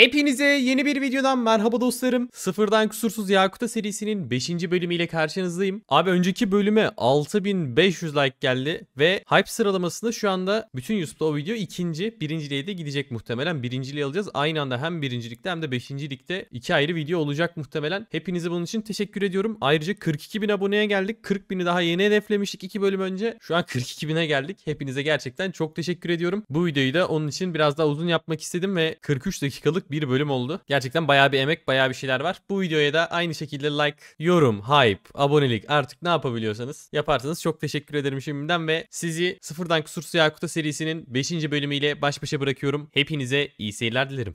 Hepinize yeni bir videodan merhaba dostlarım. Sıfırdan Kusursuz Yakuta serisinin 5. bölümüyle karşınızdayım. Abi önceki bölüme 6500 like geldi ve hype sıralamasında şu anda bütün YouTube'da o video ikinci, birinciliğe de gidecek muhtemelen. Birinciliği alacağız. Aynı anda hem birincilikte hem de beşincilikte iki ayrı video olacak muhtemelen. Hepinize bunun için teşekkür ediyorum. Ayrıca 42 bin aboneye geldik. 40 bini daha yeni hedeflemiştik 2 bölüm önce. Şu an 42 bine geldik. Hepinize gerçekten çok teşekkür ediyorum. Bu videoyu da onun için biraz daha uzun yapmak istedim ve 43 dakikalık bir bölüm oldu. Gerçekten bayağı bir emek, bayağı bir şeyler var. Bu videoya da aynı şekilde like, yorum, hype, abonelik artık ne yapabiliyorsanız yaparsanız çok teşekkür ederim şimdiden ve sizi Sıfırdan Kusursuz Yakuta serisinin 5. bölümüyle baş başa bırakıyorum. Hepinize iyi seyirler dilerim.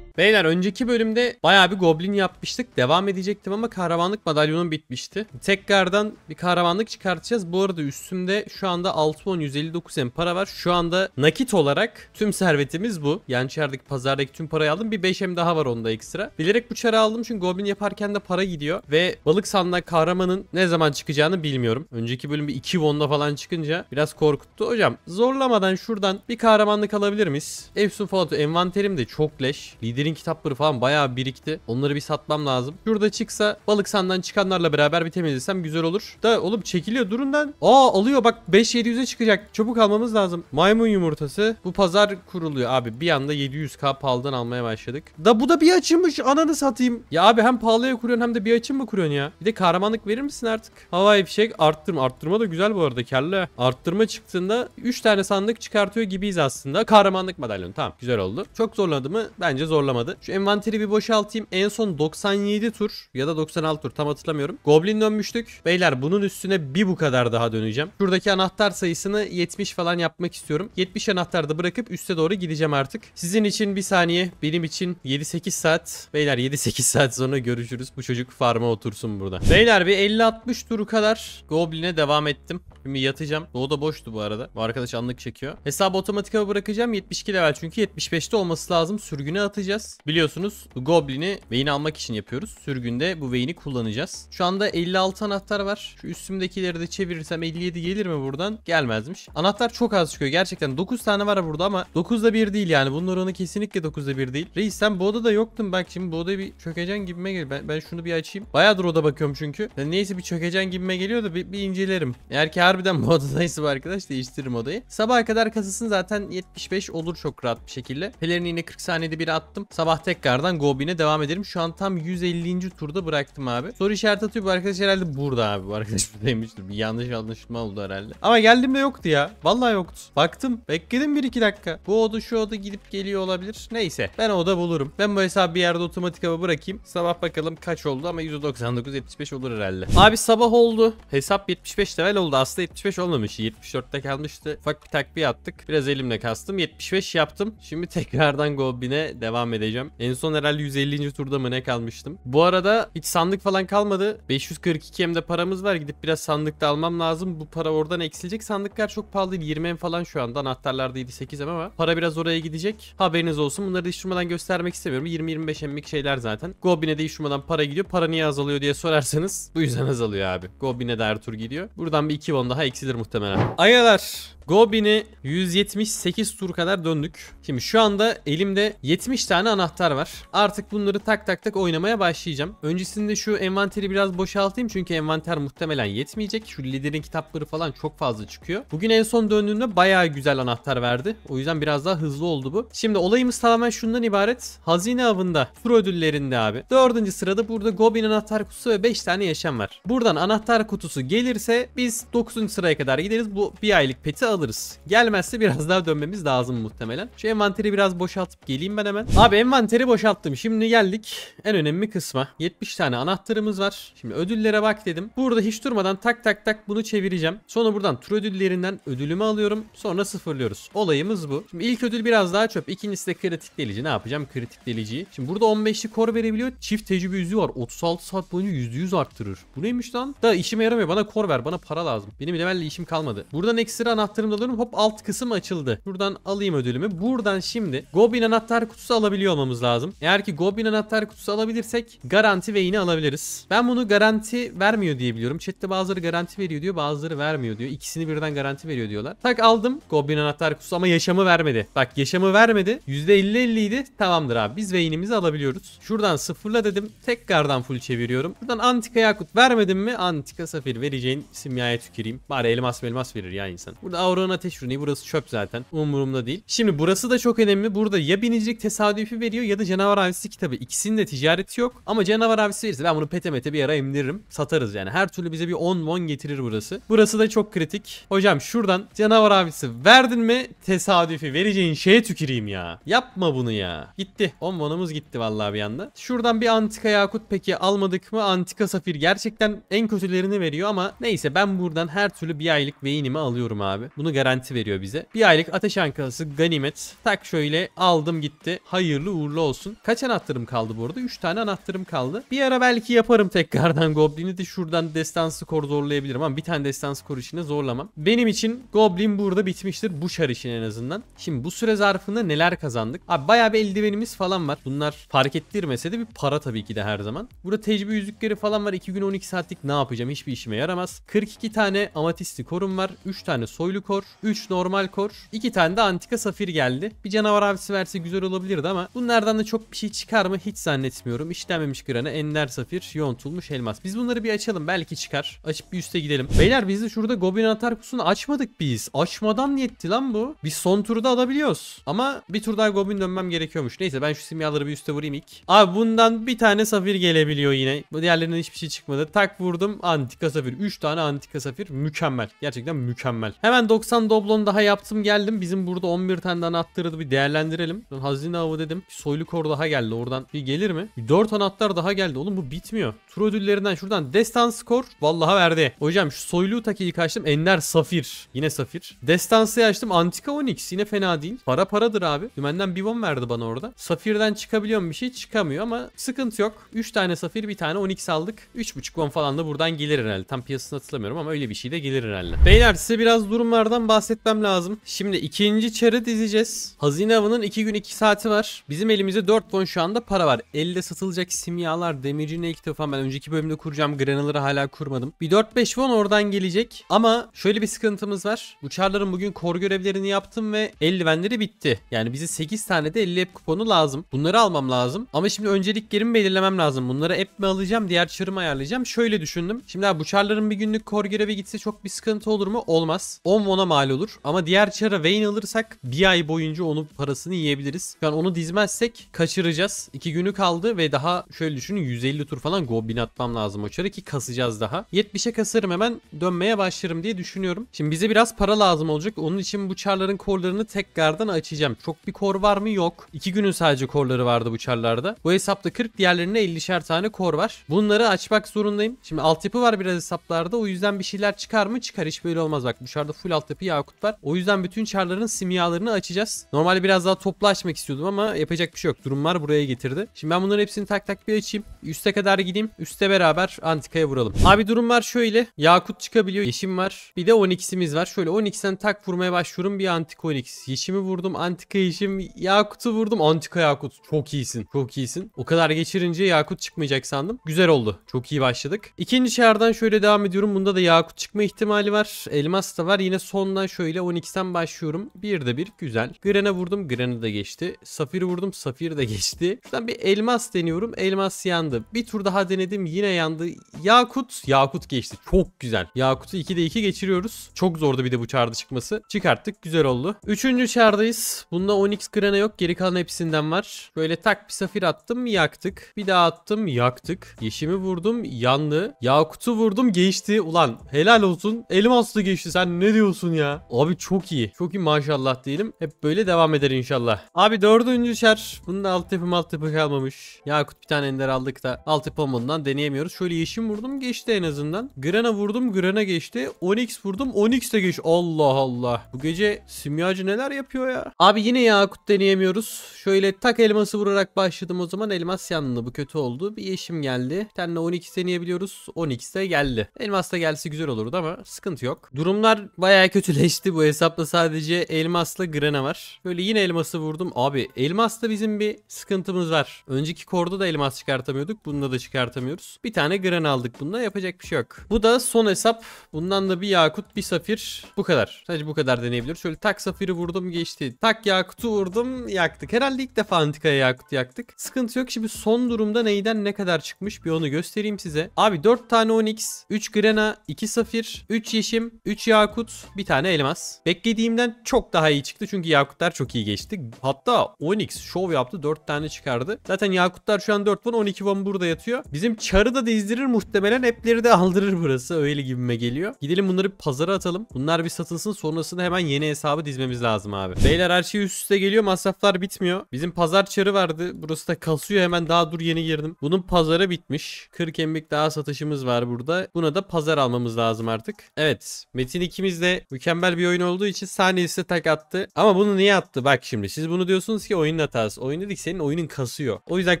Beyler önceki bölümde bayağı bir goblin yapmıştık. Devam edecektim ama kahramanlık madalyonum bitmişti. Tekrardan bir kahramanlık çıkartacağız. Bu arada üstümde şu anda 6159 em para var. Şu anda nakit olarak tüm servetimiz bu. Yani içerideki pazardaki tüm parayı aldım. Bir 5 em daha var onda ekstra. Bilerek bu çarı aldım çünkü goblin yaparken de para gidiyor. Ve balık sandığa kahramanın ne zaman çıkacağını bilmiyorum. Önceki bölüm bir 2 won'da falan çıkınca biraz korkuttu. Hocam zorlamadan şuradan bir kahramanlık alabilir miyiz? Efsun Falatu envanterim de çok leş. Liderin kitapları falan bayağı birikti. Onları bir satmam lazım. Şurada çıksa balık sandan çıkanlarla beraber bir temizlesem güzel olur. Da oğlum çekiliyor durundan. Aa alıyor bak 5700'e çıkacak. Çabuk almamız lazım. Maymun yumurtası. Bu pazar kuruluyor abi. Bir anda 700k pahalıdan almaya başladık. Da bu da bir açılmış. Ananı satayım. Ya abi hem pahalıya kuruyorsun hem de bir açım mı kuruyorsun ya? Bir de kahramanlık verir misin artık? Havai fişek arttırma. Arttırma da güzel bu arada karlı. Arttırma çıktığında 3 tane sandık çıkartıyor gibiyiz aslında. Kahramanlık madalyonu tamam güzel oldu. Çok zorladı mı? Bence zorlamadı. Şu envanteri bir boşaltayım. En son 97 tur ya da 96 tur tam hatırlamıyorum. Goblin dönmüştük. Beyler bunun üstüne bir bu kadar daha döneceğim. Şuradaki anahtar sayısını 70 falan yapmak istiyorum. 70 anahtar da bırakıp üste doğru gideceğim artık. Sizin için bir saniye, benim için 7-8 saat. Beyler 7-8 saat sonra görüşürüz. Bu çocuk farma otursun burada. Beyler bir 50-60 tur kadar Goblin'e devam ettim. Şimdi yatacağım. O da boştu bu arada. Bu arkadaş anlık çekiyor. Hesabı otomatik bırakacağım. 72 level çünkü 75'te olması lazım. Sürgüne atacağız. Biliyorsunuz Goblin'i Vayne almak için yapıyoruz. Sürgünde bu Vayne'i kullanacağız. Şu anda 56 anahtar var. Şu üstümdekileri de çevirirsem 57 gelir mi buradan? Gelmezmiş. Anahtar çok az çıkıyor. Gerçekten 9 tane var burada ama 9'da 1 değil yani. Bunun oranı kesinlikle 9'da 1 değil. Reis sen bu odada yoktun. Bak şimdi bu odayı bir çökeceksin gibime geliyor. Ben, ben şunu bir açayım. Bayağıdır oda bakıyorum çünkü. Yani neyse bir çökeceksin gibime geliyor da bir, bir incelerim. Eğer ki harbiden bu odadaysa bu arkadaş değiştiririm odayı. Sabaha kadar kasasın zaten 75 olur çok rahat bir şekilde. Pelerini yine 40 saniyede bir attım. Sabah tekrardan Goblin'e devam edelim. Şu an tam 150. turda bıraktım abi. Soru işareti atıyor bu arkadaş herhalde burada abi. Bu arkadaş buradaymıştır. Bir yanlış anlaşılma oldu herhalde. Ama geldiğimde yoktu ya. Vallahi yoktu. Baktım. Bekledim 1-2 dakika. Bu oda şu oda gidip geliyor olabilir. Neyse. Ben oda bulurum. Ben bu hesabı bir yerde otomatik hava bırakayım. Sabah bakalım kaç oldu ama 199 75 olur herhalde. Abi sabah oldu. Hesap 75 level oldu. Aslında 75 olmamış. 74'te kalmıştı. Ufak bir takviye attık. Biraz elimle kastım. 75 yaptım. Şimdi tekrardan Goblin'e devam edeceğim. En son herhalde 150. turda mı ne kalmıştım. Bu arada hiç sandık falan kalmadı. 542 hem de paramız var. Gidip biraz sandıkta almam lazım. Bu para oradan eksilecek. Sandıklar çok pahalı değil. 20 em falan şu anda. Anahtarlarda 7-8 em ama para biraz oraya gidecek. Haberiniz olsun. Bunları hiç durmadan göstermek istemiyorum. 20-25 emlik şeyler zaten. Goblin'e de hiç durmadan para gidiyor. Para niye azalıyor diye sorarsanız bu yüzden azalıyor abi. Goblin'e de her tur gidiyor. Buradan bir 2 won daha eksilir muhtemelen. Ayalar Goblin'i 178 tur kadar döndük. Şimdi şu anda elimde 70 tane anahtar var. Artık bunları tak tak tak oynamaya başlayacağım. Öncesinde şu envanteri biraz boşaltayım çünkü envanter muhtemelen yetmeyecek. Şu liderin kitapları falan çok fazla çıkıyor. Bugün en son döndüğümde bayağı güzel anahtar verdi. O yüzden biraz daha hızlı oldu bu. Şimdi olayımız tamamen şundan ibaret. Hazine avında tur ödüllerinde abi. Dördüncü sırada burada Goblin anahtar kutusu ve 5 tane yaşam var. Buradan anahtar kutusu gelirse biz 9. sıraya kadar gideriz. Bu bir aylık peti alırız. Gelmezse biraz daha dönmemiz lazım muhtemelen. Şu envanteri biraz boşaltıp geleyim ben hemen. Abi envanteri boşalttım. Şimdi geldik en önemli kısma. 70 tane anahtarımız var. Şimdi ödüllere bak dedim. Burada hiç durmadan tak tak tak bunu çevireceğim. Sonra buradan tur ödüllerinden ödülümü alıyorum. Sonra sıfırlıyoruz. Olayımız bu. Şimdi ilk ödül biraz daha çöp. İkincisi de kritik delici. Ne yapacağım? Kritik deliciyi. Şimdi burada 15'li kor verebiliyor. Çift tecrübe yüzüğü var. 36 saat boyunca %100 arttırır. Bu neymiş lan? Da işime yaramıyor. Bana kor ver. Bana para lazım. Benim levelle işim kalmadı. Buradan ekstra anahtar anahtarımı da alıyorum. Hop alt kısım açıldı. Buradan alayım ödülümü. Buradan şimdi Goblin anahtar kutusu alabiliyor olmamız lazım. Eğer ki Goblin anahtar kutusu alabilirsek garanti ve yine alabiliriz. Ben bunu garanti vermiyor diye biliyorum. Chat'te bazıları garanti veriyor diyor bazıları vermiyor diyor. İkisini birden garanti veriyor diyorlar. Tak aldım Goblin anahtar kutusu ama yaşamı vermedi. Bak yaşamı vermedi. %50-50 idi. Tamamdır abi biz veyinimizi alabiliyoruz. Şuradan sıfırla dedim. Tekrardan full çeviriyorum. Buradan antika yakut vermedim mi? Antika safir vereceğin simyaya tüküreyim. Bari elmas elmas verir ya insan. Burada Auron ateş rüneyi burası çöp zaten. Umurumda değil. Şimdi burası da çok önemli. Burada ya binicilik tesadüfi veriyor ya da canavar avcısı kitabı. İkisinin de ticareti yok. Ama canavar avcısı verirse ben bunu pete mete bir ara emdiririm. Satarız yani. Her türlü bize bir 10 won getirir burası. Burası da çok kritik. Hocam şuradan canavar avcısı verdin mi tesadüfi vereceğin şeye tüküreyim ya. Yapma bunu ya. Gitti. 10 wonumuz gitti vallahi bir anda. Şuradan bir antika yakut peki almadık mı? Antika safir gerçekten en kötülerini veriyor ama neyse ben buradan her türlü bir aylık veyinimi alıyorum abi. Bunu garanti veriyor bize. Bir aylık ateş ankası ganimet. Tak şöyle aldım gitti. Hayırlı uğurlu olsun. Kaç anahtarım kaldı bu arada? 3 tane anahtarım kaldı. Bir ara belki yaparım tekrardan Goblin'i de şuradan destansı skor zorlayabilirim ama bir tane destansı skor işine zorlamam. Benim için Goblin burada bitmiştir. Bu şar için en azından. Şimdi bu süre zarfında neler kazandık? Abi bayağı bir eldivenimiz falan var. Bunlar fark ettirmese de bir para tabii ki de her zaman. Burada tecrübe yüzükleri falan var. 2 gün 12 saatlik ne yapacağım? Hiçbir işime yaramaz. 42 tane amatisti korum var. 3 tane soylu kor. 3 normal kor. 2 tane de antika safir geldi. Bir canavar avcısı verse güzel olabilirdi ama bunlardan da çok bir şey çıkar mı hiç zannetmiyorum. İşlenmemiş grana, ender safir, yontulmuş elmas. Biz bunları bir açalım. Belki çıkar. Açıp bir üste gidelim. Beyler biz de şurada goblin anahtar kutusunu açmadık biz. Açmadan yetti lan bu. Biz son turda alabiliyoruz. Ama bir tur daha goblin dönmem gerekiyormuş. Neyse ben şu simyaları bir üste vurayım ilk. Abi bundan bir tane safir gelebiliyor yine. Bu diğerlerinden hiçbir şey çıkmadı. Tak vurdum. Antika safir. 3 tane antika safir. Mükemmel. Gerçekten mükemmel. Hemen 90 doblon daha yaptım geldim. Bizim burada 11 tane anahtarı bir değerlendirelim. Hazine avı dedim. Soylu kor daha geldi. Oradan bir gelir mi? Bir 4 anahtar daha geldi. Oğlum bu bitmiyor. Tur ödüllerinden şuradan destan skor. Vallahi verdi. Hocam şu soylu taki ilk açtım. Ender safir. Yine safir. Destansı açtım. Antika onyx. Yine fena değil. Para paradır abi. Dümenden bir won verdi bana orada. Safirden çıkabiliyor bir şey? Çıkamıyor ama sıkıntı yok. 3 tane safir bir tane onyx aldık. 3.5 won falan da buradan gelir herhalde. Tam piyasasını hatırlamıyorum ama öyle bir şey de gelir herhalde. Beyler size biraz durumlardan bahsetmem lazım. Şimdi ikinci çarı dizeceğiz. Hazine avının 2 gün 2 saati var. Bizim elimizde 4 won şu anda para var. elde satılacak simyalar, demirci ne falan ben önceki bölümde kuracağım. Granaları hala kurmadım. Bir 4-5 won oradan gelecek. Ama şöyle bir sıkıntımız var. Uçarların bugün kor görevlerini yaptım ve eldivenleri bitti. Yani bize 8 tane de 50 app kuponu lazım. Bunları almam lazım. Ama şimdi önceliklerimi belirlemem lazım. Bunları app mi alacağım, diğer çarımı ayarlayacağım. Şöyle düşündüm. Şimdi abi bu bir günlük kor görevi gitse çok bir sıkıntı olur mu? Olmaz. 10 won'a mal olur. Ama diğer çara Vayne alırsak bir ay boyunca onun parasını yiyebiliriz. An onu dizmezsek kaçıracağız. 2 günü kaldı ve daha şöyle düşünün 150 tur falan goblin atmam lazım o çarı ki kasacağız daha. 70'e kasarım hemen dönmeye başlarım diye düşünüyorum. Şimdi bize biraz para lazım olacak. Onun için bu çarların korlarını tekrardan açacağım. Çok bir kor var mı? Yok. 2 günün sadece korları vardı bu çarlarda. Bu hesapta 40 diğerlerinde 50'şer tane kor var. Bunları açmak zorundayım. Şimdi altyapı var biraz hesaplarda. O yüzden bir şeyler çıkar mı? Çıkar. Hiç böyle olmaz. Bak dışarıda full altyapı yakut var. O yüzden bütün çarların simyalarını açacağız. Normalde biraz daha toplu açmak istiyordum ama yapacak bir şey yok. Durumlar buraya getirdi. Şimdi ben bunların hepsini tak tak bir açayım. Üste kadar gideyim. Üste beraber antikaya vuralım. Abi durumlar şöyle. Yakut çıkabiliyor. Yeşim var. Bir de 12'simiz var. Şöyle 12'den tak vurmaya başlıyorum. Bir antika 12. Yeşimi vurdum. Antika yeşim. Yakut'u vurdum. Antika yakut. Çok iyisin. Çok iyisin. O kadar geçirince yakut çıkmayacak sandım. Güzel oldu. Çok iyi başladık. İkinci çağrıdan şöyle devam ediyorum. Bunda da yakut çıkma ihtimali var. Elmas da var. Yine sondan şöyle 12'den başlıyorum. Bir de bir. Güzel. Gren'e vurdum. Gren'i de geçti. Safir'i vurdum. Safir de geçti. Şuradan bir elmas deniyorum. Elmas yandı. Bir tur daha denedim. Yine yandı. Yakut. Yakut geçti. Çok güzel. Yakut'u 2'de 2 geçiriyoruz. Çok zordu bir de bu çağrıda çıkması. Çıkarttık. Güzel oldu. Üçüncü çağrıdayız. Bunda Onyx Gren'e yok. Geri kalan hepsinden var. Böyle tak bir safir attım. Yaktık. Bir daha attım. Yaktık. Yeşimi vurdum. Yandı. Yakut'u vurdum. Geçti. Ulan helal olsun. Elmaslı geçti. Sen ne diyorsun ya? Abi çok iyi. Çok iyi maşallah diyelim. Hep böyle devam eder inşallah. Abi dördüncü şer. Bunda altyapı altyapı kalmamış. Yakut bir tane ender aldık da altyapı olmadan deneyemiyoruz. Şöyle yeşim vurdum. Geçti en azından. Grana vurdum. Grana geçti. Onyx vurdum. Onyx de geç. Allah Allah. Bu gece simyacı neler yapıyor ya? Abi yine Yakut deneyemiyoruz. Şöyle tak elması vurarak başladım o zaman. Elmas yandı. Bu kötü oldu. Bir yeşim geldi. Bir tane Onyx deneyebiliyoruz. Onyx de geldi. Elmas da gelse güzel olurdu ama sıkıntı yok. Durumlar bayağı kötüleşti. Bu hesapta sadece elmasla grana var. Böyle yine elması vurdum. Abi elmasla bizim bir sıkıntımız var. Önceki korda da elmas çıkartamıyorduk. Bunda da çıkartamıyoruz. Bir tane grana aldık bunda. Yapacak bir şey yok. Bu da son hesap. Bundan da bir yakut bir safir. Bu kadar. Sadece bu kadar deneyebilir. Şöyle tak safiri vurdum geçti. Tak yakutu vurdum yaktık. Herhalde ilk defa antikaya yakut yaktık. Sıkıntı yok. Şimdi son durumda neyden ne kadar çıkmış bir onu göstereyim size. Abi 4 tane onyx, 3 grana, 2 safir, 3 yeşim, 3 yakut, bir tane elmas. Beklediğimden çok daha iyi çıktı çünkü yakutlar çok iyi geçti. Hatta onyx şov yaptı 4 tane çıkardı. Zaten yakutlar şu an 4 won 12 won burada yatıyor. Bizim çarı da dizdirir muhtemelen app'leri de aldırır burası öyle gibime geliyor. Gidelim bunları bir pazara atalım. Bunlar bir satılsın sonrasında hemen yeni hesabı dizmemiz lazım abi. Beyler her şey üst üste geliyor masraflar bitmiyor. Bizim pazar çarı vardı. Burası da kasıyor hemen daha dur yeni girdim. Bunun pazarı bitmiş. 40 emlik daha satışımız var burada. Buna da pazar almamız lazım artık. Evet. Metin ikimiz de mükemmel bir oyun olduğu için saniyesi tak attı. Ama bunu niye attı? Bak şimdi siz bunu diyorsunuz ki oyunun hatası. Oyun dedik senin oyunun kasıyor. O yüzden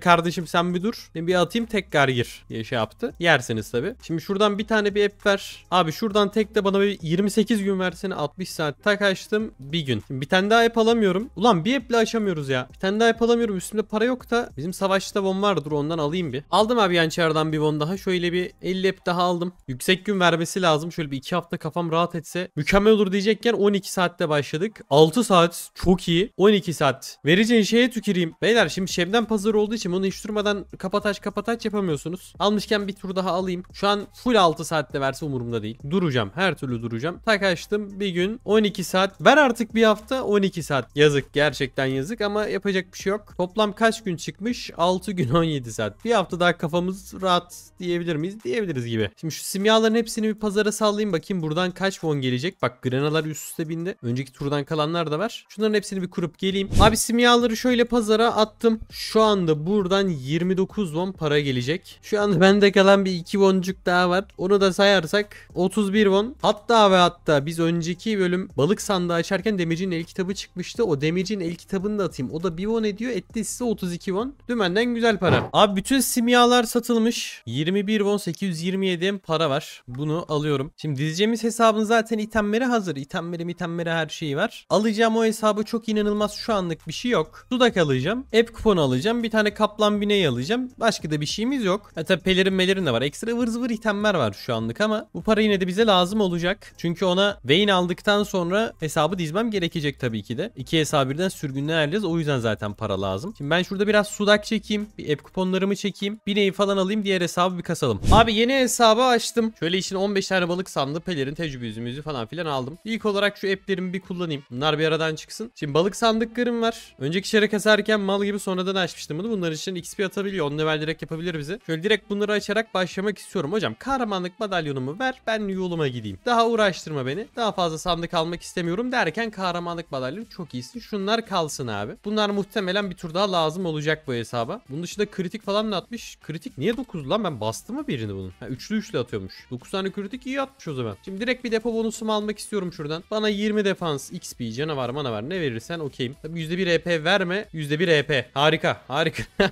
kardeşim sen bir dur. Ben bir atayım tekrar gir diye şey yaptı. Yersiniz tabi. Şimdi şuradan bir tane bir app ver. Abi şuradan tek de bana bir 28 gün versene 60 saat. Tak açtım bir gün. Şimdi bir tane daha app alamıyorum. Ulan bir app'le açamıyoruz ya. Bir tane daha app alamıyorum. Üstümde para yok da bizim savaşta won var. Dur ondan alayım bir. Aldım abi yançardan bir won daha. Şöyle bir 50 app daha aldım. Yüksek gün vermesi lazım. Şöyle bir 2 hafta kafam rahat etse. Mükemmel olur diyecekken 12 saatte başladık. 6 saat çok iyi. 12 saat. Vereceğin şeye tüküreyim. Beyler şimdi Şebnem pazarı olduğu için bunu hiç durmadan kapataç kapataç yapamıyorsunuz. Almışken bir tur daha alayım. Şu an full 6 saatte verse umurumda değil. Duracağım. Her türlü duracağım. Tak açtım. Bir gün 12 saat. Ver artık bir hafta 12 saat. Yazık. Gerçekten yazık ama yapacak bir şey yok. Toplam kaç gün çıkmış? 6 gün 17 saat. Bir hafta daha kafamız rahat diyebilir miyiz? Diyebiliriz gibi. Şimdi şu simyaların hepsini bir pazara sallayayım bakayım buradan kaç won gelecek. Bak granalar üst üste bindi. Önceki turdan kalanlar da var. Şunların hepsini bir kurup geleyim. Abi simyaları şöyle pazara attım. Şu anda buradan 29 won para gelecek. Şu anda bende kalan bir 2 woncuk daha var. Onu da sayarsak 31 won. Hatta ve hatta biz önceki bölüm balık sandığı açarken demircinin el kitabı çıkmıştı. O demircinin el kitabını da atayım. O da 1 won ediyor. Etti size 32 won. Dümenden güzel para. Abi bütün simyalar satılmış. 21 won 827 para var. Bunu alıyorum. Şimdi dizeceğimiz hesabın zaten itemleri hazır. İtemleri itemleri her şeyi var. Alacağım o hesabı çok inanılmaz şu anlık bir şey yok. Sudak alacağım. App kuponu alacağım. Bir tane kaplan bineği alacağım. Başka da bir şeyimiz yok. Ha tabi pelerin melerin de var. Ekstra vır zıvır itemler var şu anlık ama bu para yine de bize lazım olacak. Çünkü ona Vayne aldıktan sonra hesabı dizmem gerekecek tabii ki de. İki hesabı birden sürgünle ayarlayacağız. O yüzden zaten para lazım. Şimdi ben şurada biraz sudak çekeyim. Bir app kuponlarımı çekeyim. Bineği falan alayım. Diğer hesabı bir kasalım. Abi yeni hesabı açtım. Şöyle için 15 tane balık sandı. Pelerin tecrübe yüzümüzü falan filan aldım. İlk olarak şu app'lerimi bir kullanayım. Bunlar bir aradan çıksın. Şimdi balık sandıklarım var. Önceki şere kasarken mal gibi sonradan açmıştım bunu. Bunlar için XP atabiliyor. 10 level direkt yapabilir bize. Şöyle direkt bunları açarak başlamak istiyorum. Hocam kahramanlık madalyonumu ver. Ben yoluma gideyim. Daha uğraştırma beni. Daha fazla sandık almak istemiyorum derken kahramanlık madalyonu çok iyisin. Şunlar kalsın abi. Bunlar muhtemelen bir tur daha lazım olacak bu hesaba. Bunun dışında kritik falan da atmış. Kritik niye 9 lan? Ben bastım mı birini bunun? Ha, üçlü üçlü atıyormuş. 9 tane kritik iyi atmış o zaman. Şimdi direkt bir depo bonusumu almak istiyorum şuradan. Bana 20 defans, XP, canavar, manavar ne verirsen okeyim. Tabii %1 EP verme. %1 EP. Harika. Harika.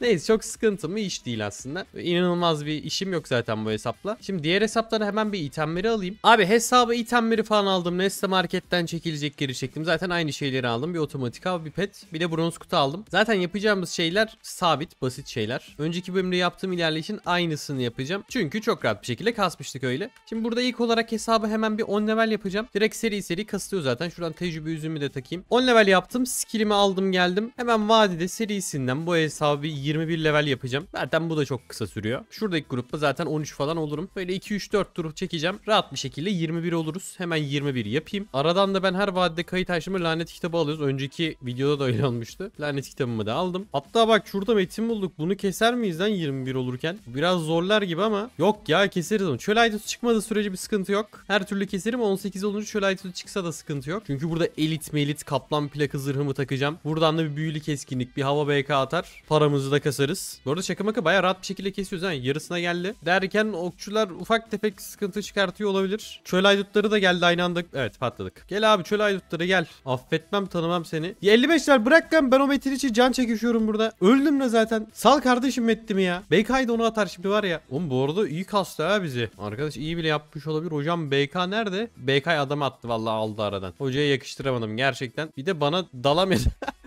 Neyse çok sıkıntımı iş değil aslında. İnanılmaz bir işim yok zaten bu hesapla. Şimdi diğer hesaplara hemen bir itemleri alayım. Abi hesabı itemleri falan aldım. Neste marketten çekilecek geri çektim. Zaten aynı şeyleri aldım. Bir otomatik av, bir pet, bir de bronz kutu aldım. Zaten yapacağımız şeyler sabit, basit şeyler. Önceki bölümde yaptığım ilerleyişin aynısını yapacağım. Çünkü çok rahat bir şekilde kasmıştık öyle. Şimdi burada ilk olarak hesabı hemen bir 10 level yapacağım. Direkt seri seri kasılıyor zaten. Şuradan tecrübe yüzümü de takayım. 10 level yaptım. Skillimi aldım geldim. Hemen vadide serisinden bu hesabı 21 level yapacağım. Zaten bu da çok kısa sürüyor. Şuradaki grupta zaten 13 falan olurum. Böyle 2-3-4 tur çekeceğim. Rahat bir şekilde 21 oluruz. Hemen 21 yapayım. Aradan da ben her vadide kayıt açtığımda lanet kitabı alıyoruz. Önceki videoda da öyle olmuştu. Lanet kitabımı da aldım. Hatta bak şurada metin bulduk. Bunu keser miyiz lan 21 olurken? Biraz zorlar gibi ama yok ya keseriz onu. Çöl aydısı çıkmadığı sürece bir sıkıntı yok. Her türlü keserim. 18 olunca çöl aydısı çıksa da sıkıntı yok. Çünkü burada elit melit kaplan plakı zırhımı takacağım. Buradan da bir büyülü keskinlik bir hava BK atar. Paramızı da kasarız. Bu arada şaka maka baya rahat bir şekilde kesiyoruz. Ha. Yarısına geldi. Derken okçular ufak tefek sıkıntı çıkartıyor olabilir. Çöl aydutları da geldi aynı anda. Evet patladık. Gel abi çöl aydutları gel. Affetmem tanımam seni. Ya 55 lira bırak lan ben o metin için can çekişiyorum burada. Öldüm de zaten. Sal kardeşim metnimi ya. BK'yı da onu atar şimdi var ya. Oğlum bu arada iyi kastı ha bizi. Arkadaş iyi bile yapmış olabilir. Hocam BK nerede? BK adam attı vallahi aldı aradan. Hocaya yakıştıramadım gerçekten. Bir de bana dalamıyor.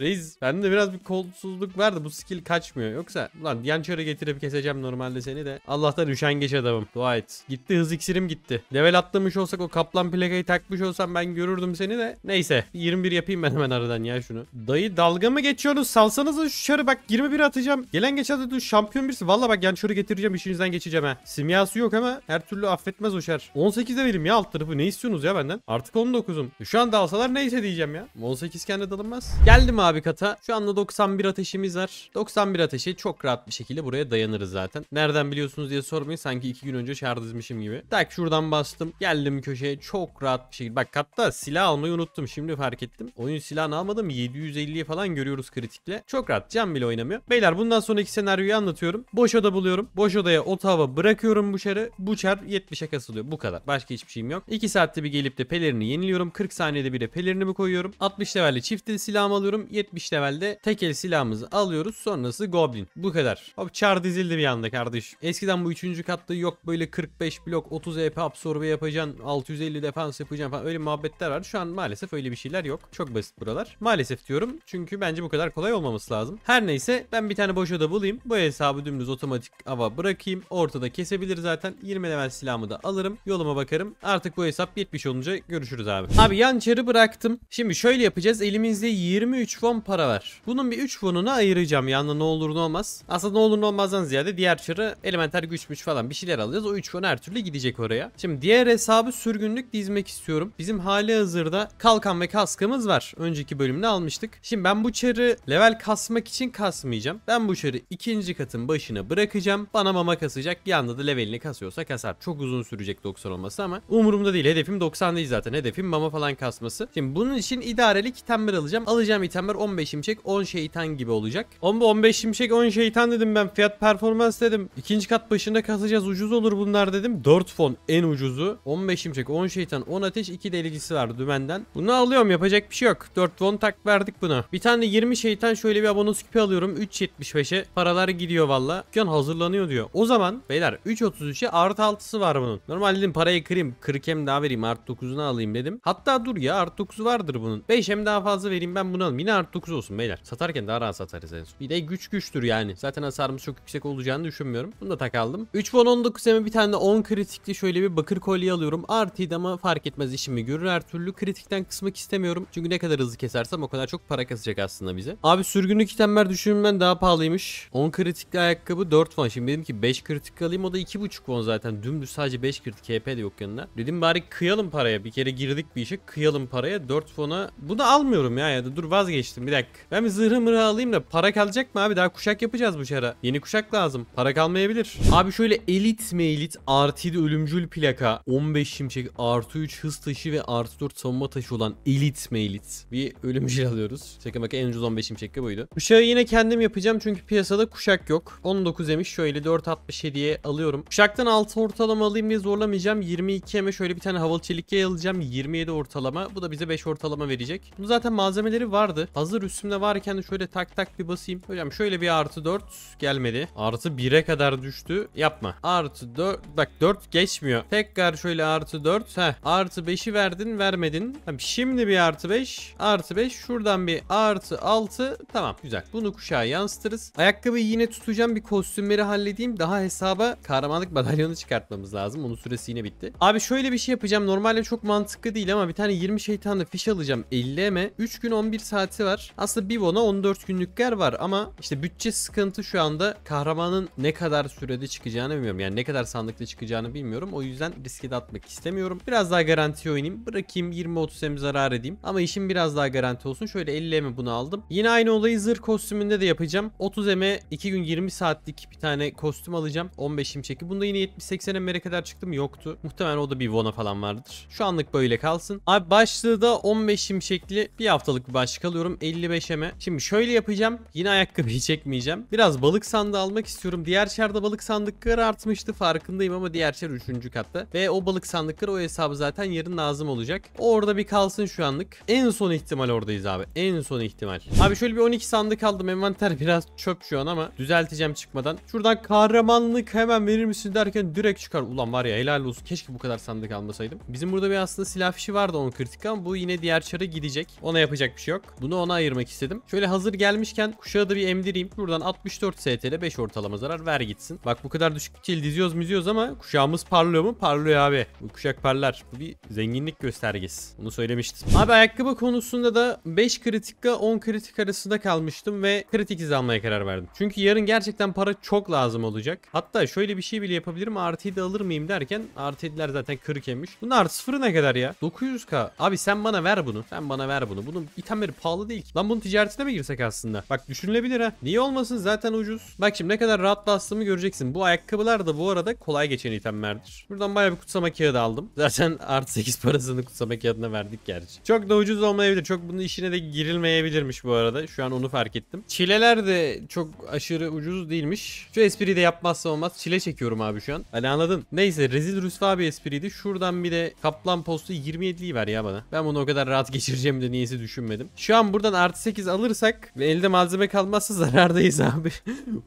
Reis bende biraz bir kolsuzluk vardı bu skill kaçmıyor. Yoksa lan yançarı getirip keseceğim normalde seni de. Allah'tan üşengeç adamım. Dua et. Gitti hız iksirim gitti. Level atlamış olsak o kaplan plakayı takmış olsam ben görürdüm seni de. Neyse 21 yapayım ben hemen aradan ya şunu. Dayı dalga mı geçiyorsunuz? Salsanıza şu çarı bak 21 atacağım. Gelen geçen de şampiyon birisi. Valla bak yançarı getireceğim işinizden geçeceğim ha. Simyası yok ama her türlü affetmez o şer. 18'de verim ya alt tarafı ne istiyorsunuz ya benden? Artık 19'um. Şu anda alsalar neyse diyeceğim ya. 18 kendi dalınmaz. Geldim abi kata. Şu anda 91 ateşimiz var. 91 ateşi çok rahat bir şekilde buraya dayanırız zaten. Nereden biliyorsunuz diye sormayın. Sanki 2 gün önce şar dizmişim gibi. Tak şuradan bastım. Geldim köşeye çok rahat bir şekilde. Bak hatta silah almayı unuttum. Şimdi fark ettim. Oyun silahını almadım. 750'ye falan görüyoruz kritikle. Çok rahat. Can bile oynamıyor. Beyler bundan sonraki senaryoyu anlatıyorum. Boş oda buluyorum. Boş odaya o tava bırakıyorum bu çarı. Bu çar 70'e kasılıyor. Bu kadar. Başka hiçbir şeyim yok. 2 saatte bir gelip de pelerini yeniliyorum. 40 saniyede bir de pelerinimi koyuyorum. 60 levelde çift el silahımı alıyorum. 70 levelde tek el silahımızı alıyoruz. Sonrası Goblin. Bu kadar. Hop çar dizildi bir anda kardeş. Eskiden bu 3. katta yok böyle 45 blok 30 EP absorbe yapacaksın. 650 defans yapacaksın falan öyle muhabbetler var. Şu an maalesef öyle bir şeyler yok. Çok basit buralar. Maalesef diyorum. Çünkü bence bu kadar kolay olmaması lazım. Her neyse ben bir tane boş oda bulayım. Bu hesabı dümdüz otomatik ava bırakayım. Ortada kesebilir zaten. 20 level silahımı da alırım. Yoluma bakarım. Artık bu hesap 70 olunca görüşürüz abi. Abi yan çarı bıraktım. Şimdi şöyle yapacağız. Elimizde 23 won para var. Bunun bir 3 won'unu ayıracağım. Yanında ne olur ne olmaz. Aslında ne olur ne olmazdan ziyade diğer çarı elementer güçmüş falan bir şeyler alacağız. O 3 won her türlü gidecek oraya. Şimdi diğer hesabı sürgünlük dizmek istiyorum. Bizim hali hazırda kalkan ve kaskımız var. Önceki bölümde almıştık. Şimdi ben bu çarı level kasmak için kasmayacağım. Ben bu çarı ikinci katın başına bırakacağım. Bana mama kasacak. Yanında da levelini kasıyorsa kasar. Çok uzun sürecek 90 olması ama umurumda değil. Hedefim 90 değil zaten. Hedefim mama falan kasması. Şimdi bunun için idareli itemler alacağım. Alacağım itemler 15 şimşek 10 şeytan gibi olacak. 10 15 şimşek 10 şeytan dedim ben. Fiyat performans dedim. İkinci kat başında kasacağız. Ucuz olur bunlar dedim. 4 fon en ucuzu. 15 şimşek 10 şeytan 10 ateş 2 delicisi var dümenden. Bunu alıyorum yapacak bir şey yok. 4 fon tak verdik buna. Bir tane de 20 şeytan şöyle bir abonos küpü alıyorum. 3.75'e paralar gidiyor valla. Dükkan hazırlanıyor diyor. O zaman beyler 3.33'e artı 6'sı var bunun. Normalde dedim parayı kırayım. 40 hem daha vereyim artı 9'unu alayım dedim. Hatta dur ya artı 9'u vardır bunun. 5 hem daha fazla vereyim ben bunu alayım. Yine artı 9 olsun beyler. Satarken daha rahat satarız en son. Bir de güç güçtür yani. Zaten hasarımız çok yüksek olacağını düşünmüyorum. Bunu da tak aldım. 3 won 19 eme bir tane de 10 kritikli şöyle bir bakır kolye alıyorum. Artıydı ama fark etmez işimi görür her türlü. Kritikten kısmak istemiyorum. Çünkü ne kadar hızlı kesersem o kadar çok para kasacak aslında bize. Abi sürgünlük itemler düşünümden daha pahalıymış. 10 kritikli ayakkabı 4 won. Şimdi dedim ki 5 kritik alayım o da 2.5 won zaten. Dümdüz sadece 5 kritik HP de yok yanında. Dedim bari kıyalım paraya. Bir kere girdik bir işe kıyalım paraya. 4 won'a. Bunu almıyorum ya ya da dur vazgeçtim bir dakika. Ben bir zırhı mırhı alayım da para kalacak mı abi? Daha kuşak yapacağız bu şara. Yeni kuşak lazım. Para kalmayabilir. Abi şöyle elit mi elit artı 7 ölümcül plaka 15 şimşek artı 3 hız taşı ve artı 4 savunma taşı olan elit mi elit bir ölümcül alıyoruz. Şaka bak en ucuz 15 şimşekli buydu. Kuşağı yine kendim yapacağım çünkü piyasada kuşak yok. 19 emiş şöyle 4.67'ye alıyorum. Kuşaktan 6 ortalama alayım diye zorlamayacağım. 22 eme şöyle bir tane havalı çelik alacağım. 27 ortalama. Bu da bize 5 ortalama verecek. Bu zaten malzemeleri vardı. Hazır üstümde varken de şöyle tak tak bir basayım. Hocam şöyle bir artı 4 gelmedi. Artı 1'e kadar düştü. Yapma. Artı 4. Bak 4 geçmiyor. Tekrar şöyle artı 4. Heh. Artı 5'i verdin vermedin. Tamam, şimdi bir artı 5. Artı 5. Şuradan bir artı 6. Tamam güzel. Bunu kuşağa yansıtırız. Ayakkabıyı yine tutacağım. Bir kostümleri halledeyim. Daha hesaba kahramanlık madalyonu çıkartmamız lazım. Onun süresi yine bitti. Abi şöyle bir şey yapacağım. Normalde çok mantıklı değil ama bir tane 20 şeytanlı fiş alacağım. 50 eme. 3 gün 11 saati var. Aslında bir bona 14 günlükler var ama işte bütçe sıkıntı şu anda. Kahramanın ne kadar sürede çıkacağını bilmiyorum. Yani ne kadar sandıkta çıkacağını bilmiyorum. O yüzden riske de atmak istemiyorum. Biraz daha garanti oynayayım. Bırakayım 20-30 em zarar edeyim. Ama işim biraz daha garanti olsun. Şöyle 50 eme bunu aldım. Yine aynı olayı zırh kostümünde de yapacağım. 30 eme 2 gün 20 saatlik bir tane kostüm alacağım. 15 şimşekli. Bunda yine 70-80 emere kadar çıktı mı? Yoktu. Muhtemelen o da bir Vona falan vardır. Şu anlık böyle kalsın. Abi başlığı da 15 şimşekli bir haftalık bir başlık alıyorum. istiyorum 55'e mi? Şimdi şöyle yapacağım. Yine ayakkabıyı çekmeyeceğim. Biraz balık sandığı almak istiyorum. Diğer çarda balık sandıkları artmıştı farkındayım ama diğer çar 3. katta. Ve o balık sandıkları o hesabı zaten yarın lazım olacak. O orada bir kalsın şu anlık. En son ihtimal oradayız abi. En son ihtimal. Abi şöyle bir 12 sandık aldım. Envanter biraz çöp şu an ama düzelteceğim çıkmadan. Şuradan kahramanlık hemen verir misin derken direkt çıkar. Ulan var ya helal olsun. Keşke bu kadar sandık almasaydım. Bizim burada bir aslında silah fişi vardı 10 kritik ama bu yine diğer çara gidecek. Ona yapacak bir şey yok. Bunu ona ayırmak istedim. Şöyle hazır gelmişken kuşağı da bir emdireyim. Buradan 64 STL 5 ortalama zarar ver gitsin. Bak bu kadar düşük bir kill diziyoruz müziyoruz ama kuşağımız parlıyor mu? Parlıyor abi. Bu kuşak parlar. Bu bir zenginlik göstergesi. Bunu söylemiştim. Abi ayakkabı konusunda da 5 kritikle 10 kritik arasında kalmıştım ve kritik iz almaya karar verdim. Çünkü yarın gerçekten para çok lazım olacak. Hatta şöyle bir şey bile yapabilirim. Artıyı da alır mıyım derken artı 7'ler zaten 40 yemiş. Bunun artı sıfırı ne kadar ya? 900k. Abi sen bana ver bunu. Sen bana ver bunu. Bunun itemleri pahalı değil ki. Lan bunun ticaretine mi girsek aslında? Bak düşünülebilir ha. Niye olmasın zaten ucuz. Bak şimdi ne kadar rahat bastığımı göreceksin. Bu ayakkabılar da bu arada kolay geçen itemlerdir. Buradan bayağı bir kutsama kağıdı aldım. Zaten artı 8 parasını kutsama kağıdına verdik gerçi. Çok da ucuz olmayabilir. Çok bunun işine de girilmeyebilirmiş bu arada. Şu an onu fark ettim. Çileler de çok aşırı ucuz değilmiş. Şu espriyi de yapmazsa olmaz. Çile çekiyorum abi şu an. Hani anladın. Neyse rezil rüsva bir espriydi. Şuradan bir de kaplan postu 27'liği ver ya bana. Ben bunu o kadar rahat geçireceğimi de niyeyse düşünmedim. Şu an buradan artı 8 alırsak ve elde malzeme kalmazsa zarardayız abi.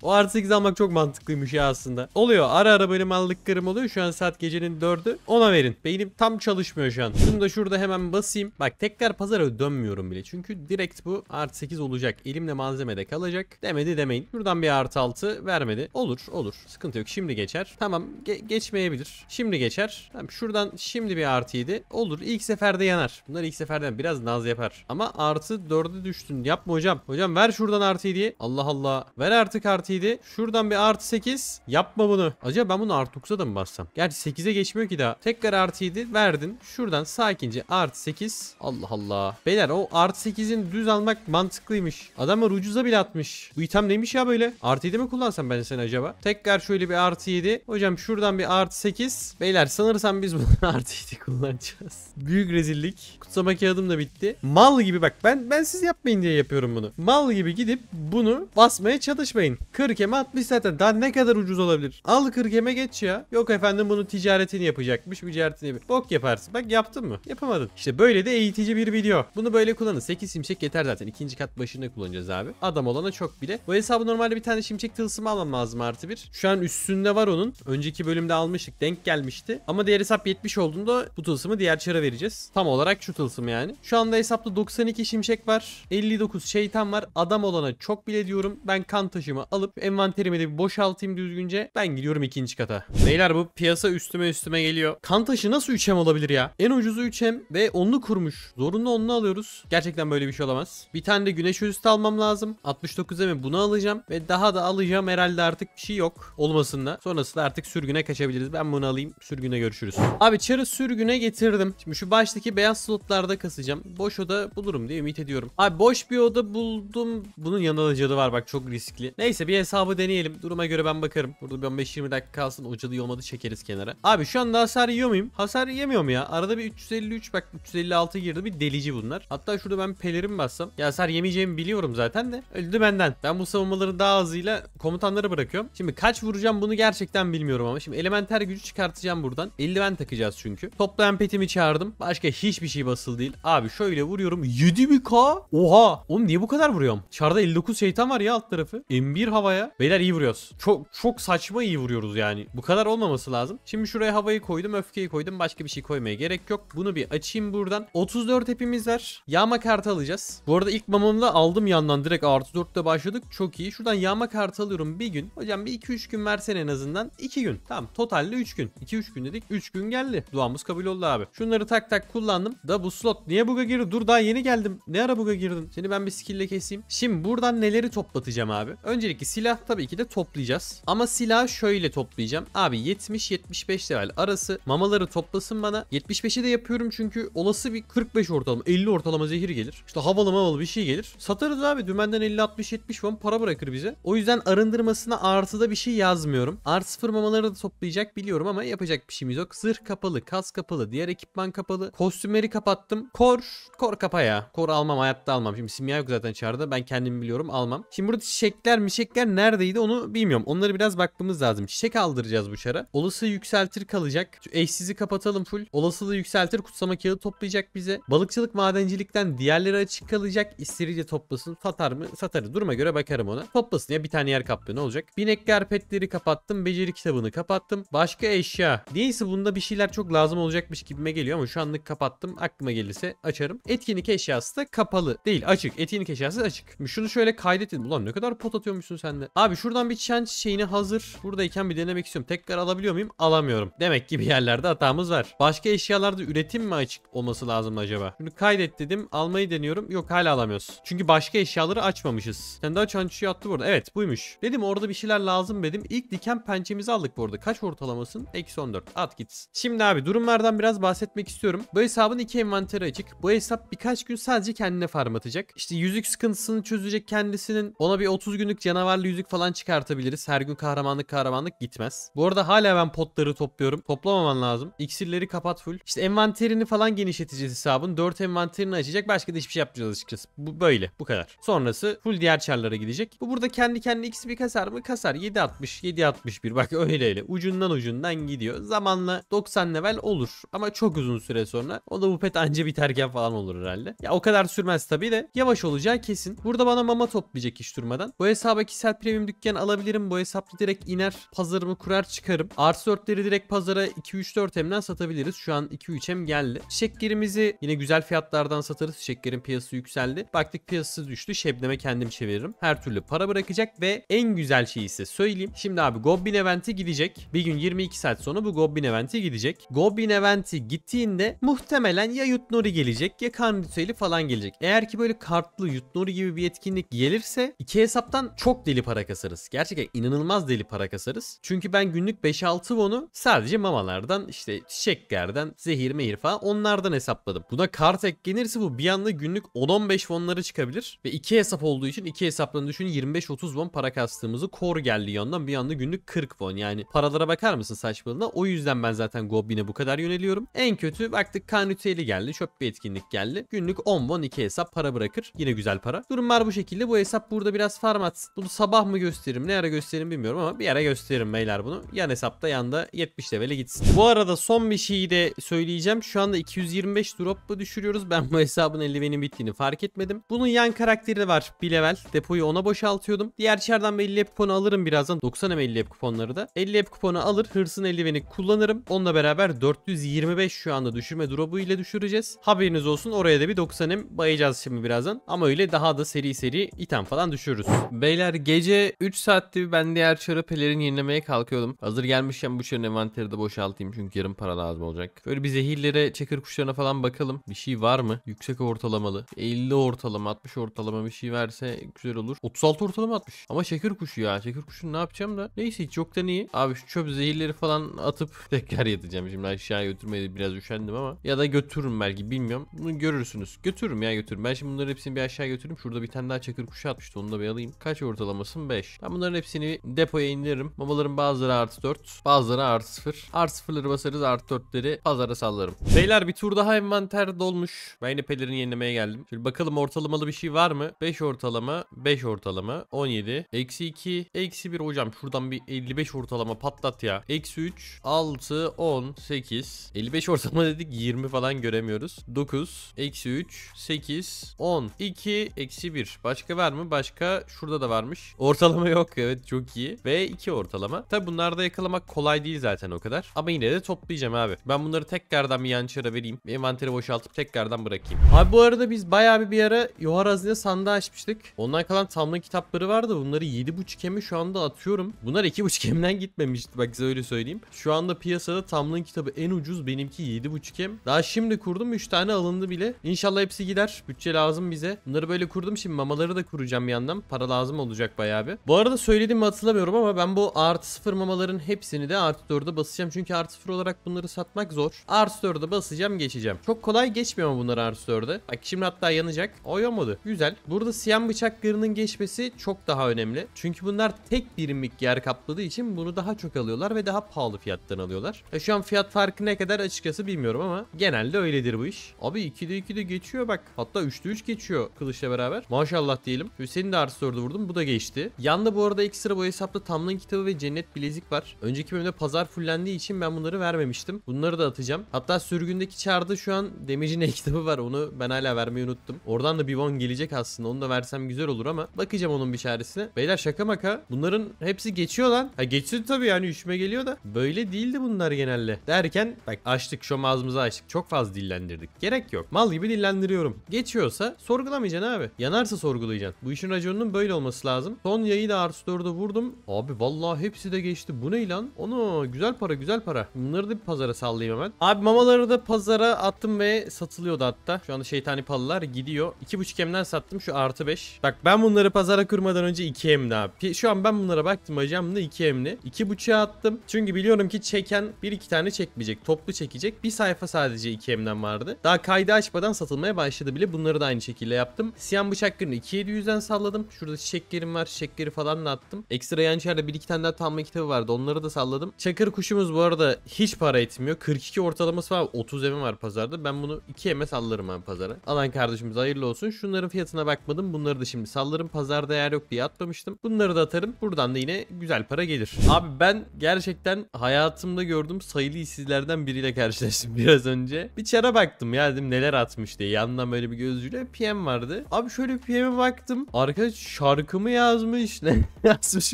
o artı 8 almak çok mantıklıymış ya aslında. Oluyor. Ara ara benim aldıklarım oluyor. Şu an saat gecenin 4'ü. Ona verin. Beynim tam çalışmıyor şu an. Şunu da şurada hemen basayım. Bak tekrar pazara dönmüyorum bile. Çünkü direkt bu artı 8 olacak. Elimde malzeme de kalacak. Demedi demeyin. Şuradan bir artı 6 vermedi. Olur olur. Sıkıntı yok. Şimdi geçer. Tamam ge- geçmeyebilir. Şimdi geçer. Tamam şuradan şimdi bir artı 7. Olur. İlk seferde yanar. Bunlar ilk seferden biraz naz yapar. Ama artı 4'e düştün. Yapma hocam. Hocam ver şuradan artı 7'yi. Allah Allah. Ver artık artı 7. Şuradan bir artı 8. Yapma bunu. Acaba ben bunu artı 9'a da mı bassam? Gerçi 8'e geçmiyor ki daha. Tekrar artı 7 verdin. Şuradan sakince artı 8. Allah Allah. Beyler o artı 8'in düz almak mantıklıymış. Adamlar ucuza bile atmış. Bu item neymiş ya böyle? Artı 7 mi kullansam ben sen acaba? Tekrar şöyle bir artı 7. Hocam şuradan bir artı 8. Beyler sanırsam biz bunu artı 7 kullanacağız. Büyük rezillik. Kutsama kağıdım da bitti. Mal gibi bak ben ben siz yapmayın diye yapıyorum bunu. Mal gibi gidip bunu basmaya çalışmayın. 40 eme 60 zaten. Daha ne kadar ucuz olabilir? Al 40 eme geç ya. Yok efendim bunu ticaretini yapacakmış. Ticaretini yap. Bok yaparsın. Bak yaptın mı? Yapamadın. İşte böyle de eğitici bir video. Bunu böyle kullanın. 8 şimşek yeter zaten. İkinci kat başında kullanacağız abi. Adam olana çok bile. Bu hesabı normalde bir tane şimşek tılsımı almam lazım artı bir. Şu an üstünde var onun. Önceki bölümde almıştık. Denk gelmişti. Ama diğer hesap 70 olduğunda bu tılsımı diğer çara vereceğiz. Tam olarak şu tılsım yani. Şu anda hesapta 92 şimşek var. 59 şeytan var. Adam olana çok bile diyorum. Ben kan taşımı alıp envanterimi de bir boşaltayım düzgünce. Ben gidiyorum ikinci kata. Beyler bu piyasa üstüme üstüme geliyor. Kan taşı nasıl 3M olabilir ya? En ucuzu 3M ve onlu kurmuş. Zorunlu onlu alıyoruz. Gerçekten böyle bir şey olamaz. Bir tane de güneş üstü almam lazım. 69'a bunu alacağım ve daha da alacağım herhalde artık bir şey yok olmasında. Sonrasında artık sürgüne kaçabiliriz. Ben bunu alayım. Sürgüne görüşürüz. Abi çarı sürgüne getirdim. Şimdi şu baştaki beyaz slotlarda kasacağım. Boş oda bulurum diye ümit ediyorum. Abi boş bir oda buldum. Bunun yanında cadı var bak çok riskli. Neyse bir hesabı deneyelim. Duruma göre ben bakarım. Burada bir 15-20 dakika kalsın. O cadı olmadı çekeriz kenara. Abi şu anda hasar yiyor muyum? Hasar yemiyorum ya. Arada bir 353 bak 356 girdi. Bir delici bunlar. Hatta şurada ben pelerin bassam. Ya hasar yemeyeceğimi biliyorum zaten de. Öldü benden. Ben bu savunmaları daha hızıyla komutanlara bırakıyorum. Şimdi kaç vuracağım bunu gerçekten bilmiyorum ama. Şimdi elementer gücü çıkartacağım buradan. Eldiven takacağız çünkü. Toplayan petimi çağırdım. Başka hiçbir şey basılı değil. Abi şöyle vuruyorum. 7000k. Oha. Oğlum niye bu kadar vuruyorum? Çarda 59 şeytan var ya alt tarafı. M1 havaya. Beyler iyi vuruyoruz. Çok çok saçma iyi vuruyoruz yani. Bu kadar olmaması lazım. Şimdi şuraya havayı koydum. Öfkeyi koydum. Başka bir şey koymaya gerek yok. Bunu bir açayım buradan. 34 hepimiz var. Yağma kartı alacağız. Bu arada ilk mamamda aldım yandan. Direkt artı 4'te başladık. Çok iyi. Şuradan yağma kartı alıyorum bir gün. Hocam bir 2-3 gün versen en azından. 2 gün. Tamam. Totalde 3 gün. 2-3 gün dedik. 3 gün geldi. Duamız kabul oldu abi. Şunları tak tak kullandım. Da bu slot niye buga girdi? Dur daha yeni geldim. Ne ara buga girdin? Seni ben bir skill'le keseyim. Şimdi buradan neleri toplatacağım abi? Öncelikle silah tabii ki de toplayacağız. Ama silah şöyle toplayacağım. Abi 70-75 level arası mamaları toplasın bana. 75'i de yapıyorum çünkü olası bir 45 ortalama 50 ortalama zehir gelir. İşte havalı mavalı bir şey gelir. Satarız abi dümenden 50-60-70 falan para bırakır bize. O yüzden arındırmasına artıda bir şey yazmıyorum. Artı sıfır mamaları da toplayacak biliyorum ama yapacak bir şeyimiz yok. Zırh kapalı, kas kapalı, diğer ekipman kapalı. Kostümleri kapattım. Kor, kor kapa ya. Kor almam hayatta almam. Şimdi simya yok zaten çağrıda. Ben kendim biliyorum almam. Şimdi burada çiçekler mişekler neredeydi onu bilmiyorum. Onları biraz bakmamız lazım. Çiçek aldıracağız bu çara. Olası yükseltir kalacak. Şu eşsizi kapatalım full. Olasılığı yükseltir kutsama kağıdı toplayacak bize. Balıkçılık madencilikten diğerleri açık kalacak. İstirice toplasın. Satar mı? Satarız. Duruma göre bakarım ona. Toplasın ya bir tane yer kaplıyor ne olacak? Binek petleri kapattım. Beceri kitabını kapattım. Başka eşya. Neyse bunda bir şeyler çok lazım olacakmış gibime geliyor ama şu anlık kapattım. Aklıma gelirse açarım. Etkinlik eşyası da kapalı. Değil açık. Etkinlik eşyası açık. Şunu şöyle kaydetin. Ulan ne kadar pot atıyormuşsun sen de. Abi şuradan bir çan şeyini hazır. Buradayken bir denemek istiyorum. Tekrar alabiliyor muyum? Alamıyorum. Demek ki bir yerlerde hatamız var. Başka eşyalarda üretim mi açık olması lazım acaba? Şunu kaydet dedim. Almayı deniyorum. Yok hala alamıyoruz. Çünkü başka eşyaları açmamışız. Sen daha çançıyı attı burada. Evet buymuş. Dedim orada bir şeyler lazım dedim. İlk diken pençemizi aldık bu arada. Kaç ortalamasın? Eksi 14. At gitsin. Şimdi abi durumlardan biraz bahsetmek istiyorum. Bu hesabın iki envanteri açık. Bu hesap birkaç gün sadece kendine farm atacak. İşte yüzük sıkıntısını çözecek kendisinin. Ona bir 30 günlük canavarlı yüzük falan çıkartabiliriz. Her gün kahramanlık kahramanlık gitmez. Bu arada hala ben potları topluyorum. Toplamaman lazım. İksirleri kapat full. İşte envanterini falan genişleteceğiz hesabın. 4 envanterini açacak. Başka da hiçbir şey yapmayacağız açıkçası. Bu böyle. Bu kadar. Sonrası full diğer çarlara gidecek. Bu burada kendi kendine bir kasar mı? Kasar. 7.60, 7.61. Bak öyle öyle. Ucundan ucundan gidiyor. Zamanla 90 level olur. Ama çok uzun süre sonra. O da bu pet anca biterken falan olur herhalde. Ya o kadar sürmez tabii de. Yavaş olacağı kesin. Burada bana mama toplayacak hiç durmadan. Bu hesaba kişisel premium dükkan alabilirim. Bu hesapta direkt iner. Pazarımı kurar çıkarım. Artı 4'leri direkt pazara 2-3-4 hemden satabiliriz. Şu an 2-3 hem geldi. Şekkerimizi yine güzel fiyatlardan satarız. Şekkerin piyasası yükseldi. Baktık piyasası düştü. Şebneme kendim çeviririm. Her türlü para bırakacak ve en güzel şeyi ise söyleyeyim. Şimdi abi Goblin Event'i gidecek. Bir gün 22 saat sonra bu Goblin Event'i gidecek. Goblin Event'i gittiğinde muhtemelen ya Yutnori gelecek ya kan ritüeli falan gelecek. Eğer ki böyle kartlı Yutnori gibi bir etkinlik gelirse iki hesaptan çok deli para kasarız. Gerçekten inanılmaz deli para kasarız. Çünkü ben günlük 5-6 wonu sadece mamalardan işte şekkerden zehir mehir falan onlardan hesapladım. Buna kart eklenirse bu bir anda günlük 10-15 wonları çıkabilir. Ve iki hesap olduğu için iki hesaplarını düşünün 25-30 won para kastığımızı core geldi yandan bir anda günlük 40 won. Yani paralara bakar mısın saçmalığına? O yüzden ben zaten Goblin'e bu kadar yöneliyorum. En kötü baktık kan geldi. Çöp bir etkinlik geldi. Günlük 10 won iki hesap para bırakır. Yine güzel para. Durumlar bu şekilde. Bu hesap burada biraz farm atsın. Bunu sabah mı gösteririm? Ne ara gösteririm bilmiyorum ama bir ara gösteririm beyler bunu. Yan hesapta yanda 70 levele gitsin. Bu arada son bir şeyi de söyleyeceğim. Şu anda 225 drop mu düşürüyoruz? Ben bu hesabın eldivenin bittiğini fark etmedim. Bunun yan karakteri de var. Bir level. Depoyu ona boşaltıyordum. Diğer bir 50 app kuponu alırım birazdan. 90 hem 50 app kuponları da. 50 app kuponu alır. Hırsın eldiveni kullanırım. Onunla beraber 425 şu anda düşürme drop'u ile düşüreceğiz. Haberiniz olsun. Oraya da bir 90 hem bayacağız şimdi birazdan. Ama öyle daha da seri seri item falan düşürürüz. Beyler gece 3 saatte ben diğer çarı pelerin yenilemeye kalkıyordum. Hazır gelmişken bu çarın envanteri de boşaltayım çünkü yarın para lazım olacak. Böyle bir zehirlere, çakır kuşlarına falan bakalım. Bir şey var mı? Yüksek ortalamalı. 50 ortalama, 60 ortalama bir şey verse güzel olur. 36 ortalama atmış. Ama çakır kuşu ya. Çakır kuşunu ne yapacağım da? Neyse hiç yoktan iyi. Abi şu çöp zehirleri falan atıp tekrar yatacağım. Şimdi aşağı götürmeye biraz üşendim ama. Ya da götürürüm belki bilmiyorum. Bunu görürsünüz. Götürürüm ya götürürüm. Ben şimdi bunların hepsini bir aşağı götürürüm. Şurada bir tane daha çakır kuşu atmıştı. Onu da bir alayım. Kaç ortalamasın? 5. Ben bunların hepsini depoya indiririm. Mamaların bazıları artı 4. Bazıları artı 0. Artı 0'ları basarız. Artı 4'leri pazara sallarım. Beyler bir tur daha envanter dolmuş. Ben yine pelerin yenilemeye geldim. Şimdi bakalım ortalamalı bir şey var mı? 5 ortalama. 5 ortalama. 17. Eksi 2. Eksi 1 hocam. Şuradan bir 55 ortalama patlat ya. Eksi 3. 6. 10. 8. 55 ortalama dedik 20 falan göremiyoruz. 9. Eksi 3. 8. 10. 2. Eksi 1. Başka var mı? Başka şurada da varmış. Ortalama yok. Evet çok iyi. Ve 2 ortalama. Tabi bunlarda yakalamak kolay değil zaten o kadar. Ama yine de toplayacağım abi. Ben bunları tekrardan bir yan çara vereyim. Bir envanteri boşaltıp tekrardan bırakayım. Abi bu arada biz bayağı bir bir ara Yohar Hazine sandığı açmıştık. Ondan kalan tamlı kitapları vardı. Bunları 7.5 kemi şu anda atıyorum. Bunlar 2.5 kemden gitmemişti. Bak size öyle söyleyeyim. Şu anda piyasada tamlığın kitabı en ucuz. Benimki 7.5 kem. Daha şimdi kurdum. 3 tane alındı bile. İnşallah hepsi gider. Bütçe lazım bize. Bunları böyle kurdum. Şimdi mamaları da kuracağım bir yandan. Para lazım olacak bayağı bir. Bu arada söylediğimi hatırlamıyorum ama ben bu artı 0 mamaların hepsini de artı 4'e basacağım. Çünkü artı 0 olarak bunları satmak zor. Artı 4'e basacağım geçeceğim. Çok kolay geçmiyor ama bunlar artı 4'e. Bak şimdi hatta yanacak. O yanmadı. Güzel. Burada siyah bıçaklarının geçmesi çok daha önemli. Çünkü bunlar tek birimlik yer kapladığı için bunu daha çok alıyorlar ve daha pahalı fiyattan alıyorlar. E şu an fiyat farkı ne kadar açıkçası bilmiyorum ama genelde öyledir bu iş. Abi 2'de 2'de geçiyor bak. Hatta 3'te 3 geçiyor kılıçla beraber. Maşallah diyelim. Hüseyin de artı 4'ü vurdum. Bu da geçti. Yanda bu arada ekstra bu hesapta Tamlin kitabı ve cennet bilezik var. Önceki bölümde pazar fullendiği için ben bunları vermemiştim. Bunları da atacağım. Hatta sürgündeki çarda şu an Damage'in e kitabı var. Onu ben hala vermeyi unuttum. Oradan da bir won gelecek aslında. Onu da versem güzel olur ama bakacağım onun bir çaresine. Beyler şaka maka. Bunların hepsi geçiyor lan. Ha geçsin tabii yani üşüme geliyor da. Böyle değildi bunlar genelde. Derken bak açtık şu ağzımızı açtık. Çok fazla dillendirdik. Gerek yok. Mal gibi dillendiriyorum. Geçiyorsa sorgulamayacaksın abi. Yanarsa sorgulayacaksın. Bu işin raconunun böyle olması lazım. Son yayı da artı 4'e vurdum. Abi vallahi hepsi de geçti. Bu ne lan? Onu güzel para güzel para. Bunları da bir pazara sallayayım hemen. Abi mamaları da pazara attım ve satılıyordu hatta. Şu anda şeytani palılar gidiyor. 2.5 emden sattım şu artı 5. Bak ben bunları pazara kurmadan önce 2 emdi abi. Şu an ben bunlara baktım hocam da 2 emli. 2.5'a attım. Çünkü biliyorum ki çeken 1-2 tane çekmeyecek. Toplu çekecek. Bir sayfa sadece 2 emden vardı. Daha kaydı açmadan satılmaya başladı bile. Bunları da aynı şekilde yaptım. Siyan bıçaklarını 2700'den salladım. Şurada çiçeklerim var. Çiçekleri falan da attım. Ekstra yan içeride bir iki tane daha tamma kitabı vardı. Onları da salladım. Çakır kuşumuz bu arada hiç para etmiyor. 42 ortalaması var. 30 emi var pazarda. Ben bunu 2 eme sallarım ben pazara. Alan kardeşimiz hayırlı olsun. Şunların fiyatına bakmadım. Bunları da şimdi sallarım. Pazarda yer yok diye atmamıştım. Bunları da atarım. Buradan da yine güzel para gelir. Abi ben gerçekten hayatımda gördüğüm sayılı işsizlerden biriyle karşılaştım biraz önce. Bir çara baktım ya dedim neler atmış diye. Yanından böyle bir gözcüyle PM vardı. Abi şöyle PM'e baktım. Arkadaş şarkımı yazmış. Ne yazmış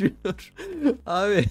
bilmiyorum. Abi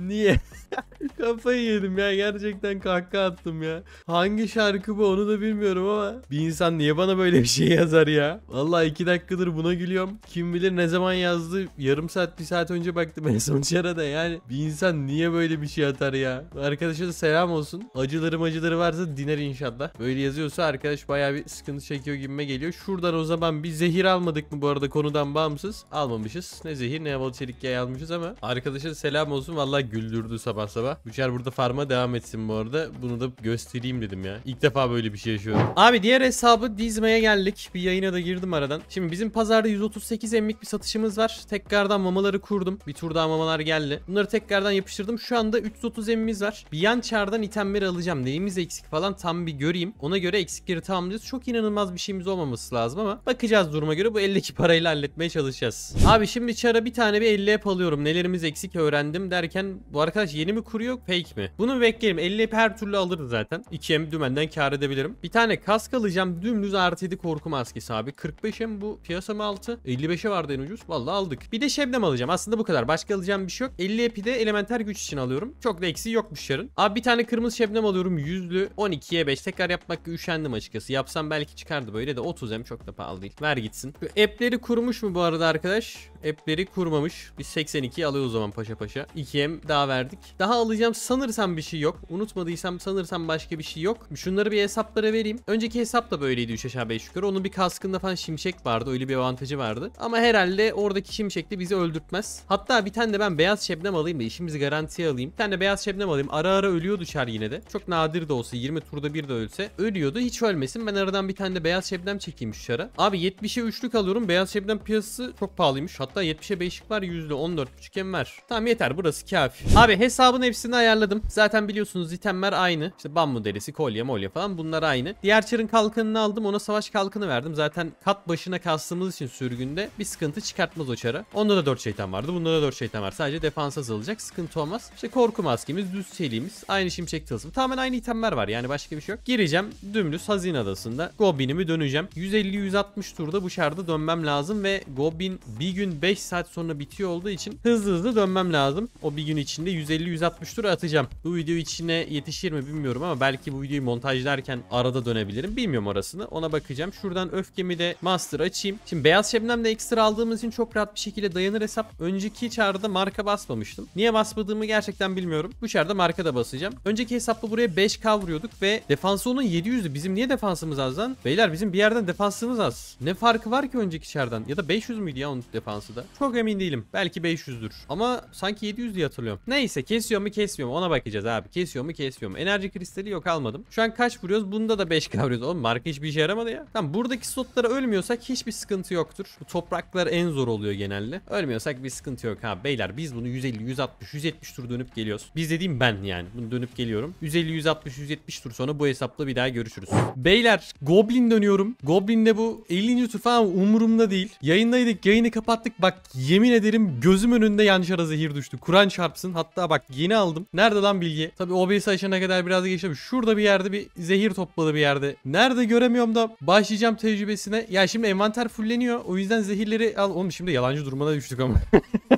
niye? Kafayı yedim ya gerçekten kahkaha attım ya. Hangi şarkı bu onu da bilmiyorum ama bir insan niye bana böyle bir şey yazar ya? Vallahi iki dakikadır buna gülüyorum. Kim bilir ne zaman yazdı. Yarım saat bir saat önce baktım en son çarada yani. Bir insan niye böyle bir şey atar ya? Arkadaşa da selam olsun. Acıları acıları varsa diner inşallah. Böyle yazıyorsa arkadaş bayağı bir sıkıntı çekiyor gibime geliyor. Şuradan o zaman bir zehir almadık mı bu arada konudan bağımsız? Almamışız. Ne zehir ne havalı çelik yay almışız ama arkadaşa da selam olsun. Vallahi güldürdü sabah sabah. Üçer burada farma devam etsin bu arada. Bunu da göstereyim dedim ya. İlk defa böyle bir şey yaşıyorum. Abi diğer hesabı dizmeye geldik. Bir yayına da girdim aradan. Şimdi bizim pazarda 138 emlik bir satışımız var. Tekrardan mamaları kurdum. Bir tur daha mamalar geldi. Bunları tekrardan yapıştırdım. Şu anda 330 emimiz var. Bir yan çardan itemleri alacağım. Neyimiz eksik falan tam bir göreyim. Ona göre eksikleri tamamlayacağız. Çok inanılmaz bir şeyimiz olmaması lazım ama bakacağız duruma göre bu eldeki parayla halletmeye çalışacağız. Abi şimdi çara bir tane bir 50 hep alıyorum. Nelerimiz eksik öğrendim derken bu arkadaş yeni mi kuruyor fake mi? Bunu bekleyelim. 50 hep her türlü alırız zaten. 2M dümenden kar edebilirim. Bir tane kask alacağım. Dümdüz artı 7 korku maskesi abi. 45'e bu piyasa mı altı? 55'e vardı en ucuz. Vallahi aldık. Bir de şebnem alacağım. Aslında bu kadar. Başka alacağım bir şey yok. 50 epi de elementer güç için alıyorum. Çok da eksiği yokmuş yarın. Abi bir tane kırmızı şebnem alıyorum. Yüzlü 12'ye 5. Tekrar yapmak üşendim açıkçası. Yapsam belki çıkardı böyle de 30 em çok da pahalı değil. Ver gitsin. Şu app'leri kurmuş mu bu arada arkadaş? App'leri kurmamış. Biz 82 alıyoruz o zaman paşa paşa. 2M daha verdik. Daha alacağım sanırsam bir şey yok. Unutmadıysam sanırsam başka bir şey yok. Şunları bir hesaplara vereyim. Önceki hesap da böyleydi 3 aşağı 5 yukarı. Onun bir kaskında falan şimşek vardı. Öyle bir avantajı vardı. Ama herhalde oradaki şimşek de bizi öldürtmez. Hatta bir tane de ben beyaz şebnem alayım da işimizi garantiye alayım. Bir tane de beyaz şebnem alayım. Ara ara ölüyordu çar yine de. Çok nadir de olsa 20 turda bir de ölse ölüyordu. Hiç ölmesin. Ben aradan bir tane de beyaz şebnem çekeyim şu çara. Abi 70'e 3'lük alıyorum. Beyaz şebnem piyasası çok pahalıymış. Hatta 70'e 5'lik var. %14.5 em var. Tamam yeter burası kafi. Abi hesabın hepsini ayarladım. Zaten biliyorsunuz itemler aynı. İşte bambu derisi, kolye, molye falan bunlar aynı. Diğer çarın kalkanını aldım. Ona savaş kalkanı verdim. Zaten kat başına kastığımız için sürgünde bir sıkıntı çıkartmaz o çara. Onda da 4 şeytan vardı. Bunda da 4 şeytan var. Sadece defans azalacak. Sıkıntı olmaz. İşte korku maskemiz, düz çeliğimiz, aynı şimşek tılsım. Tamamen aynı itemler var. Yani başka bir şey yok. Gireceğim. Dümdüz hazine adasında. Goblin'imi döneceğim. 150-160 turda bu şarda dönmem lazım ve Goblin bir gün 5 saat sonra bitiyor olduğu için hızlı hızlı dönmem lazım. O bir gün içinde 150-160 tur atacağım. Bu video içine yetişir mi bilmiyorum ama belki bu videoyu montajlarken arada dönebilirim. Bilmiyorum orasını. Ona bakacağım. Şuradan öfkemi de master açayım. Şimdi beyaz şebnemle ekstra aldığımız için çok rahat bir şekilde dayanır hesap. Önceki çağrıda marka basmamıştım. Niye basmadığımı gerçekten bilmiyorum. Bu çağrıda marka da basacağım. Önceki hesapta buraya 5k vuruyorduk ve defansı onun 700'dü. Bizim niye defansımız az lan? Beyler bizim bir yerden defansımız az. Ne farkı var ki önceki çağrıdan? Ya da 500 müydü ya onun defansı da? Çok emin değilim. Belki 500'dür. Ama sanki 700 diye hatırlıyorum. Neyse kesiyor mu kesmiyor mu ona bakacağız abi. Kesiyor mu kesiyor mu? Enerji kristali yok almadım. Şu an kaç vuruyoruz? Bunda da 5 vuruyoruz. Oğlum marka hiçbir işe yaramadı ya. Tamam buradaki slotlara ölmüyorsak hiçbir sıkıntı yoktur. Bu topraklar en zor oluyor genelde. Ölmüyorsak bir sıkıntı yok ha. Beyler biz bunu 150, 160, 170 tur dönüp geliyoruz. Biz dediğim ben yani. Bunu dönüp geliyorum. 150, 160, 170 tur sonra bu hesapla bir daha görüşürüz. Beyler Goblin dönüyoruz. deniyorum. Goblin'de bu 50. tur falan umurumda değil. Yayındaydık yayını kapattık. Bak yemin ederim gözüm önünde yançara zehir düştü. Kur'an çarpsın. Hatta bak yeni aldım. Nerede lan bilgi? Tabi OBS açana kadar biraz geçti. Şurada bir yerde bir zehir topladı bir yerde. Nerede göremiyorum da başlayacağım tecrübesine. Ya şimdi envanter fulleniyor. O yüzden zehirleri al. Oğlum şimdi yalancı durumuna düştük ama.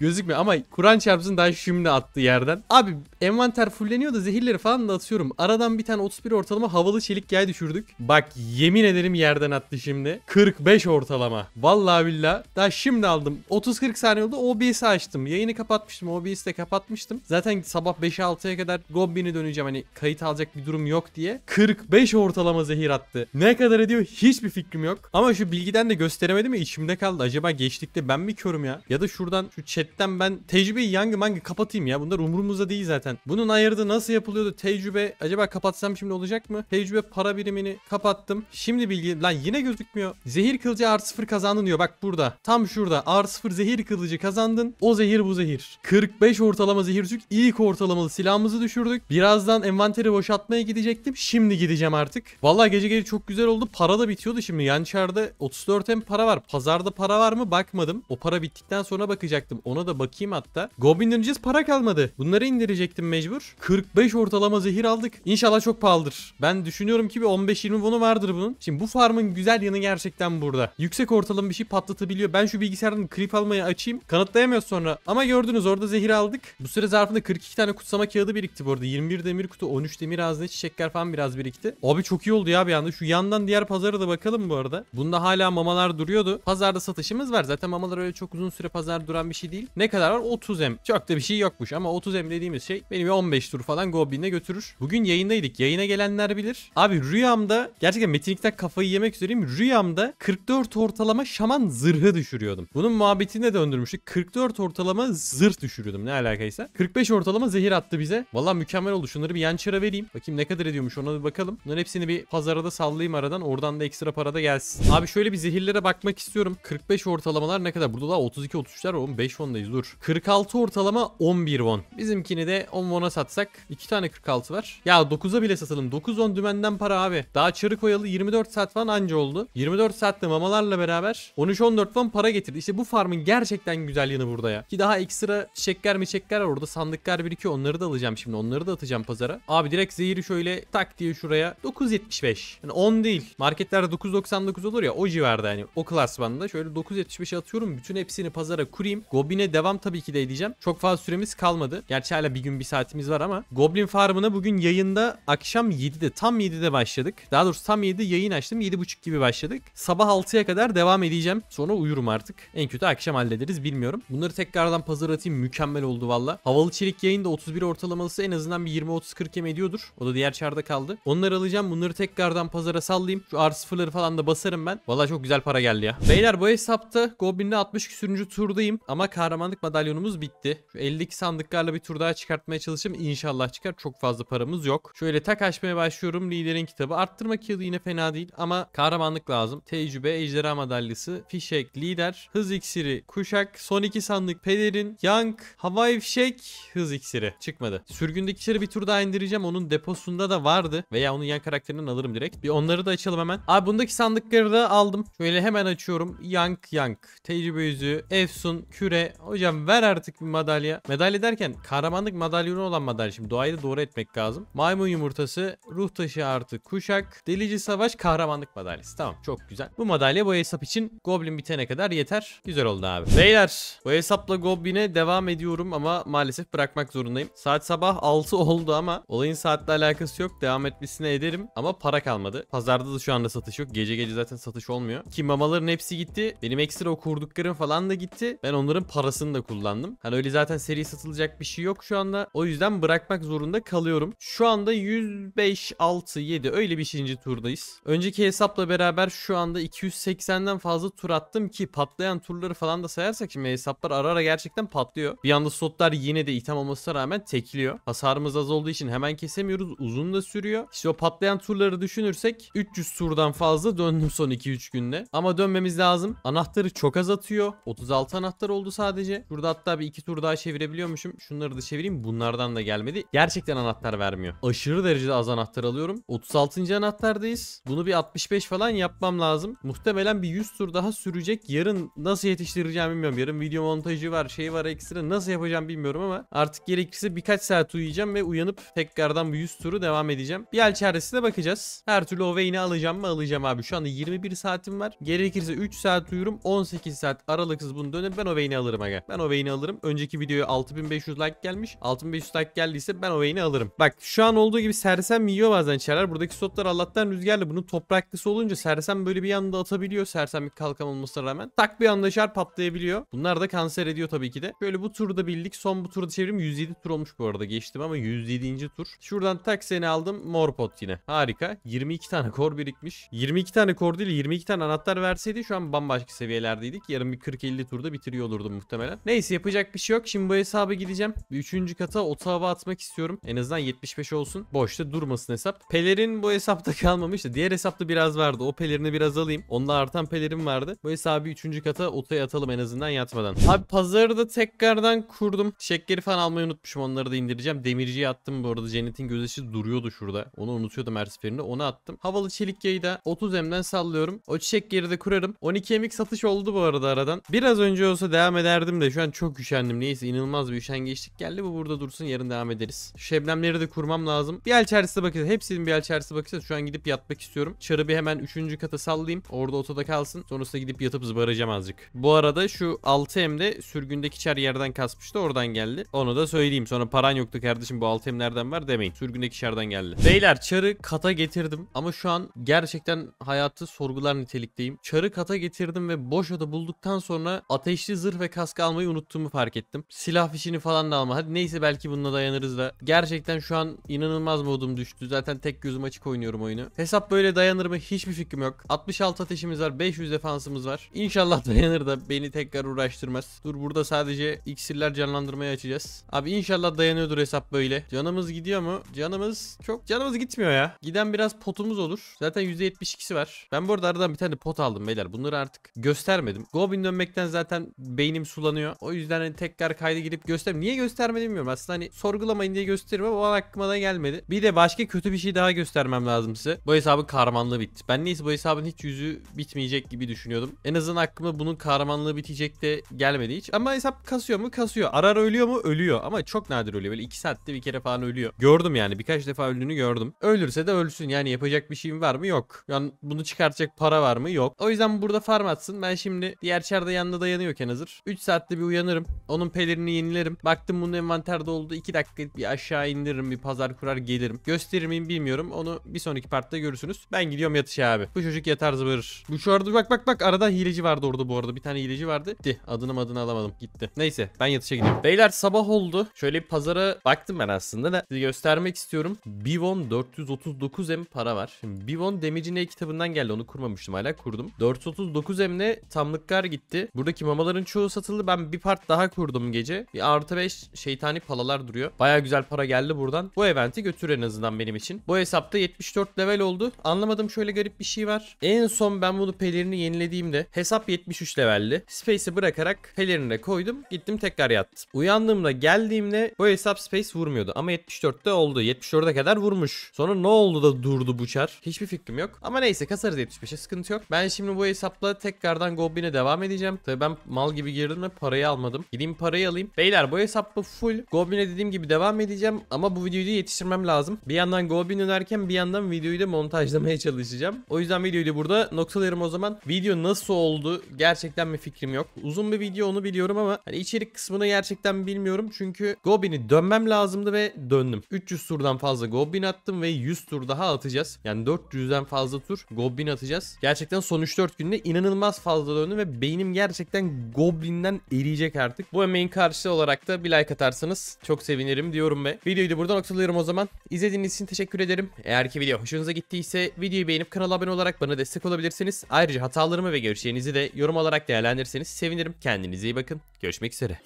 Gözükmüyor ama Kur'an çarpsın daha şimdi attı yerden. Abi envanter fulleniyor da zehirleri falan da atıyorum. Aradan bir tane 31 ortalama havalı çelik yay düşürdük. Bak yemin ederim yerden attı şimdi. 45 ortalama. Vallahi billah. Daha şimdi aldım. 30-40 saniye oldu OBS'i açtım. Yayını kapatmıştım. OBS'i de kapatmıştım. Zaten sabah 5'e 6'ya kadar Goblin'i döneceğim. Hani kayıt alacak bir durum yok diye. 45 ortalama zehir attı. Ne kadar ediyor hiçbir fikrim yok. Ama şu bilgiden de gösteremedim ya içimde kaldı. Acaba geçtikte ben mi körüm ya? Ya da şuradan şu chatten ben tecrübeyi yangı mangı kapatayım ya. Bunlar umurumuzda değil zaten. Bunun ayırdı nasıl yapılıyordu tecrübe? Acaba kapatsam şimdi olacak mı? Tecrübe para birimini kapattım. Şimdi bilgi lan yine gözükmüyor. Zehir kılıcı artı sıfır kazandın diyor. Bak burada. Tam şurada. Artı sıfır zehir kılıcı kazandın. O zehir bu zehir. 45 ortalama zehir düşük. İlk ortalamalı silahımızı düşürdük. Birazdan envanteri boşaltmaya gidecektim. Şimdi gideceğim artık. Vallahi gece gece çok güzel oldu. Para da bitiyordu şimdi. Yan çarda 34 hem para var. Pazarda para var mı? Bakmadım. O para bittikten sonra bakacaktım. Ona da bakayım hatta. Goblin döneceğiz para kalmadı. Bunları indirecektim mecbur. 45 ortalama zehir aldık. İnşallah çok pahalıdır. Ben düşünüyorum ki bir 15-20 wonu vardır bunun. Şimdi bu farmın güzel yanı gerçekten burada. Yüksek ortalama bir şey patlatabiliyor. Ben şu bilgisayardan klip almayı açayım. Kanıtlayamıyoruz sonra. Ama gördünüz orada zehir aldık. Bu süre zarfında 42 tane kutsama kağıdı birikti bu arada. 21 demir kutu, 13 demir ağzına çiçekler falan biraz birikti. Abi çok iyi oldu ya bir anda. Şu yandan diğer pazara da bakalım bu arada. Bunda hala mamalar duruyordu. Pazarda satışımız var. Zaten mamalar öyle çok uzun süre pazar duran bir şey değil. Ne kadar var? 30 M. Çok da bir şey yokmuş ama 30 M dediğimiz şey beni bir 15 tur falan Goblin'e götürür. Bugün yayındaydık. Yayına gelenler bilir. Abi rüyamda gerçekten Metinlik'ten kafayı yemek üzereyim. Rüyamda 44 ortalama şaman zırhı düşürüyordum. Bunun muhabbetine döndürmüştük. 44 ortalama zırh düşürüyordum ne alakaysa. 45 ortalama zehir attı bize. Valla mükemmel oldu. Şunları bir yan çıra vereyim. Bakayım ne kadar ediyormuş ona bir bakalım. Bunların hepsini bir pazara da sallayayım aradan. Oradan da ekstra para da gelsin. Abi şöyle bir zehirlere bakmak istiyorum. 45 ortalamalar ne kadar? Burada da 32 33'ler oğlum 5 won'dayız dur. 46 ortalama 11 won. Bizimkini de 10 won'a satsak 2 tane 46 var. Ya 9'a bile satalım. 9 won dümenden para abi. Daha çarı koyalı 24 saat falan anca oldu. 24 saatte mamalarla beraber 13-14 won para getirdi. İşte bu farmın gerçekten güzel yanı burada ya. Ki daha ekstra çiçekler mi çiçekler var orada sandıklar birikiyor. Onları da alacağım şimdi. Onları da atacağım pazara. Abi direkt zehiri şöyle tak diye şuraya 9.75. Yani 10 değil. Marketlerde 9.99 olur ya o civarda yani. O klasmanda şöyle 9.75 atıyorum. Bütün hepsini pazara kurayım. Goblin'e devam tabii ki de edeceğim. Çok fazla süremiz kalmadı. Gerçi hala bir gün bir saatimiz var ama Goblin Farm'ına bugün yayında akşam 7'de tam 7'de başladık. Daha doğrusu tam 7'de yayın açtım. 7.30 gibi başladık. Sabah 6'ya kadar devam edeceğim. Sonra uyurum artık. En kötü akşam hallederiz bilmiyorum. Bunları tekrardan pazara atayım. Mükemmel oldu valla. Havalı çelik yayında 31 ortalamalısı en azından bir 20-30-40 yem ediyordur. O da diğer çarda kaldı. Onları alacağım. Bunları tekrardan pazara sallayayım. Şu R0'ları falan da basarım ben. Valla çok güzel para geldi ya. Beyler bu hesapta Goblin'de 60 küsürüncü turdayım. Ama kahramanlık madalyonumuz bitti. Şu 52 sandıklarla bir tur daha çıkartmaya çalışayım. İnşallah çıkar. Çok fazla paramız yok. Şöyle tak açmaya başlıyorum. Liderin kitabı. Arttırma kağıdı yine fena değil ama kahramanlık lazım. Tecrübe, ejderha madalyası, fişek, lider, hız iksiri, kuşak, son iki sandık, pelerin, yank, havai fişek, hız iksiri. Çıkmadı. Sürgündekileri bir tur daha indireceğim. Onun deposunda da vardı. Veya onun yan karakterinden alırım direkt. Bir onları da açalım hemen. Abi bundaki sandıkları da aldım. Şöyle hemen açıyorum. Yank yank. Tecrübe yüzüğü, Efsun, küre. Hocam ver artık bir madalya. Madalya derken kahramanlık madalyonu olan madalya. Şimdi doğayı da doğru etmek lazım. Maymun yumurtası, ruh taşı artı kuşak, delici savaş, kahramanlık madalyası. Tamam çok güzel. Bu madalya bu hesap için Goblin bitene kadar yeter. Güzel oldu abi. Beyler bu hesapla Goblin'e devam ediyorum ama maalesef bırakmak zorundayım. Saat sabah 6 oldu ama olayın saatle alakası yok. Devam etmesine ederim ama para kalmadı. Pazarda da şu anda satış yok. Gece gece zaten satış olmuyor. Ki mamaların hepsi gitti. Benim ekstra o kurduklarım falan da gitti. Ben onların parasını da kullandım. Hani öyle zaten seri satılacak bir şey yok şu anda. O yüzden bırakmak zorunda kalıyorum. Şu anda 105, 6, 7 öyle bir şeyinci turdayız. Önceki hesapla beraber şu anda 280'den fazla tur attım ki patlayan turları falan da sayarsak şimdi hesaplar ara ara gerçekten patlıyor. Bir anda slotlar yine de itham olmasına rağmen tekliyor. Hasarımız az olduğu için hemen kesemiyoruz. Uzun da sürüyor. İşte o patlayan turları düşünürsek 300 turdan fazla döndüm son 2-3 günde. Ama dönmemiz lazım. Anahtarı çok az atıyor. 36 anahtar oldu oldu sadece. Burada hatta bir iki tur daha çevirebiliyormuşum. Şunları da çevireyim. Bunlardan da gelmedi. Gerçekten anahtar vermiyor. Aşırı derecede az anahtar alıyorum. 36. anahtardayız. Bunu bir 65 falan yapmam lazım. Muhtemelen bir 100 tur daha sürecek. Yarın nasıl yetiştireceğim bilmiyorum. Yarın video montajı var, şey var ekstra. Nasıl yapacağım bilmiyorum ama artık gerekirse birkaç saat uyuyacağım ve uyanıp tekrardan bu 100 turu devam edeceğim. Bir el çaresine bakacağız. Her türlü o Vayne'i alacağım mı alacağım abi. Şu anda 21 saatim var. Gerekirse 3 saat uyurum. 18 saat aralıksız bunu dönüp ben o Vayne'i alırım aga. Ben o Vayne'i alırım. Önceki videoya 6500 like gelmiş. 6500 like geldiyse ben o Vayne'i alırım. Bak şu an olduğu gibi sersem yiyor bazen çarlar. Buradaki slotlar Allah'tan rüzgarlı. Bunun topraklısı olunca sersem böyle bir anda atabiliyor. Sersemlik kalkan olmasına rağmen. Tak bir anda şar patlayabiliyor. Bunlar da kanser ediyor tabii ki de. Şöyle bu turda bildik. Son bu turda çevirim 107 tur olmuş bu arada. Geçtim ama 107. tur. Şuradan tak seni aldım. Mor pot yine. Harika. 22 tane kor birikmiş. 22 tane kor değil 22 tane anahtar verseydi şu an bambaşka seviyelerdeydik. Yarın bir 40-50 turda bitiriyor olurdum muhtemelen. Neyse yapacak bir şey yok. Şimdi bu hesabı gideceğim. Bir üçüncü kata otava atmak istiyorum. En azından 75 olsun. Boşta durmasın hesap. Pelerin bu hesapta kalmamış da diğer hesapta biraz vardı. O pelerini biraz alayım. Onda artan pelerin vardı. Bu hesabı üçüncü kata otaya atalım en azından yatmadan. Abi pazarı da tekrardan kurdum. Şekeri falan almayı unutmuşum. Onları da indireceğim. Demirciye attım bu arada. Cennet'in gözyaşı duruyordu şurada. Onu unutuyordum her seferinde. Onu attım. Havalı çelik yayı da 30 M'den sallıyorum. O çiçek yeri de kurarım. 12 emik satış oldu bu arada aradan. Biraz önce olsa devam ederdim de şu an çok üşendim. Neyse inanılmaz bir üşengeçlik geldi. Bu burada dursun yarın devam ederiz. Şebnemleri de kurmam lazım. Bir el çaresine bakacağız. Hepsinin bir el çaresine bakacağız. Şu an gidip yatmak istiyorum. Çarı bir hemen 3. kata sallayayım. Orada otoda kalsın. Sonrasında gidip yatıp zıbaracağım azıcık. Bu arada şu 6M'de sürgündeki çar yerden kasmıştı. Oradan geldi. Onu da söyleyeyim. Sonra paran yoktu kardeşim bu 6M nereden var demeyin. Sürgündeki çardan geldi. Beyler çarı kata getirdim. Ama şu an gerçekten hayatı sorgular nitelikteyim. Çarı kata getirdim ve boş oda bulduktan sonra ateşli zırh ve kask almayı unuttuğumu fark ettim. Silah fişini falan da alma. Hadi neyse belki bununla dayanırız da. Gerçekten şu an inanılmaz modum düştü. Zaten tek gözüm açık oynuyorum oyunu. Hesap böyle dayanır mı hiçbir fikrim yok. 66 ateşimiz var. 500 defansımız var. İnşallah dayanır da beni tekrar uğraştırmaz. Dur burada sadece iksirler canlandırmaya açacağız. Abi inşallah dayanıyordur hesap böyle. Canımız gidiyor mu? Canımız çok canımız gitmiyor ya. Giden biraz potumuz olur. Zaten %72'si var. Ben bu arada aradan bir tane pot aldım beyler. Bunları artık göstermedim. Goblin dönmekten zaten beynim sulanıyor. O yüzden hani tekrar kayda girip göster. Niye göstermedim bilmiyorum. Aslında hani sorgulamayın diye gösteririm ama o an aklıma da gelmedi. Bir de başka kötü bir şey daha göstermem lazım size. Bu hesabın kahramanlığı bitti. Ben neyse bu hesabın hiç yüzü bitmeyecek gibi düşünüyordum. En azından aklımda bunun kahramanlığı bitecek de gelmedi hiç. Ama hesap kasıyor mu? Kasıyor. Arar ölüyor mu? Ölüyor. Ama çok nadir ölüyor. Böyle 2 saatte bir kere falan ölüyor. Gördüm yani. Birkaç defa öldüğünü gördüm. Ölürse de ölsün. Yani yapacak bir şeyim var mı? Yok. Yani bunu çıkartacak para var mı? Yok. O yüzden burada farm atsın. Ben şimdi diğer çarda yanında dayanıyorken hazır. 3 saatte bir uyanırım. Onun pelerini yenilerim. Baktım bunun envanterde oldu. 2 dakika bir aşağı indiririm. Bir pazar kurar gelirim. Gösterir miyim bilmiyorum. Onu bir sonraki partta görürsünüz. Ben gidiyorum yatışa abi. Bu çocuk yatar zıvırır. Bu şu arada bak bak bak arada hileci vardı orada bu arada. Bir tane hileci vardı. Gitti. Adını adını alamadım. Gitti. Neyse ben yatışa gidiyorum. Beyler sabah oldu. Şöyle bir pazara baktım ben aslında da size göstermek istiyorum. Bivon 439M para var. Şimdi Bivon Damage'in e kitabından geldi. Onu kurmamıştım hala kurdum. 439M'le tamlıklar gitti. Buradaki mamaların çoğu satıldı. Ben bir part daha kurdum gece. Bir artı 5 şeytani palalar duruyor. Baya güzel para geldi buradan. Bu eventi götür en azından benim için. Bu hesapta 74 level oldu. Anlamadım şöyle garip bir şey var. En son ben bunu pelerini yenilediğimde hesap 73 levelli. Space'i bırakarak pelerinine koydum. Gittim tekrar yattım. Uyandığımda geldiğimde bu hesap space vurmuyordu. Ama 74'te oldu. 74'e kadar vurmuş. Sonra ne oldu da durdu bu çar? Hiçbir fikrim yok. Ama neyse kasarız 75'e sıkıntı yok. Ben şimdi bu hesapla tekrardan Goblin'e devam edeceğim. Tabii ben mal gibi girdim ve parayı almadım. Gideyim parayı alayım. Beyler bu hesapla full Goblin'e dediğim gibi devam edeceğim. Ama bu videoyu da yetiştirmem lazım. Bir yandan Goblin önerken bir yandan videoyu da montajlamaya çalışacağım. O yüzden videoyu da burada noktalarım o zaman. Video nasıl oldu gerçekten bir fikrim yok. Uzun bir video onu biliyorum ama hani içerik kısmını gerçekten bilmiyorum. Çünkü Goblin'i dönmem lazımdı ve döndüm. 300 turdan fazla Goblin attım ve 100 tur daha atacağız. Yani 400'den fazla tur Goblin atacağız. Gerçekten son 3-4 günde inanılmaz fazla döndüm ve beynim gerçekten Goblin'den eriyecek artık. Bu emeğin karşılığı olarak da bir like atarsanız çok sevinirim diyorum ve videoyu da burada noktalıyorum o zaman. İzlediğiniz için teşekkür ederim. Eğer ki video hoşunuza gittiyse videoyu beğenip kanala abone olarak bana destek olabilirsiniz. Ayrıca hatalarımı ve görüşlerinizi de yorum olarak değerlendirirseniz sevinirim. Kendinize iyi bakın. Görüşmek üzere.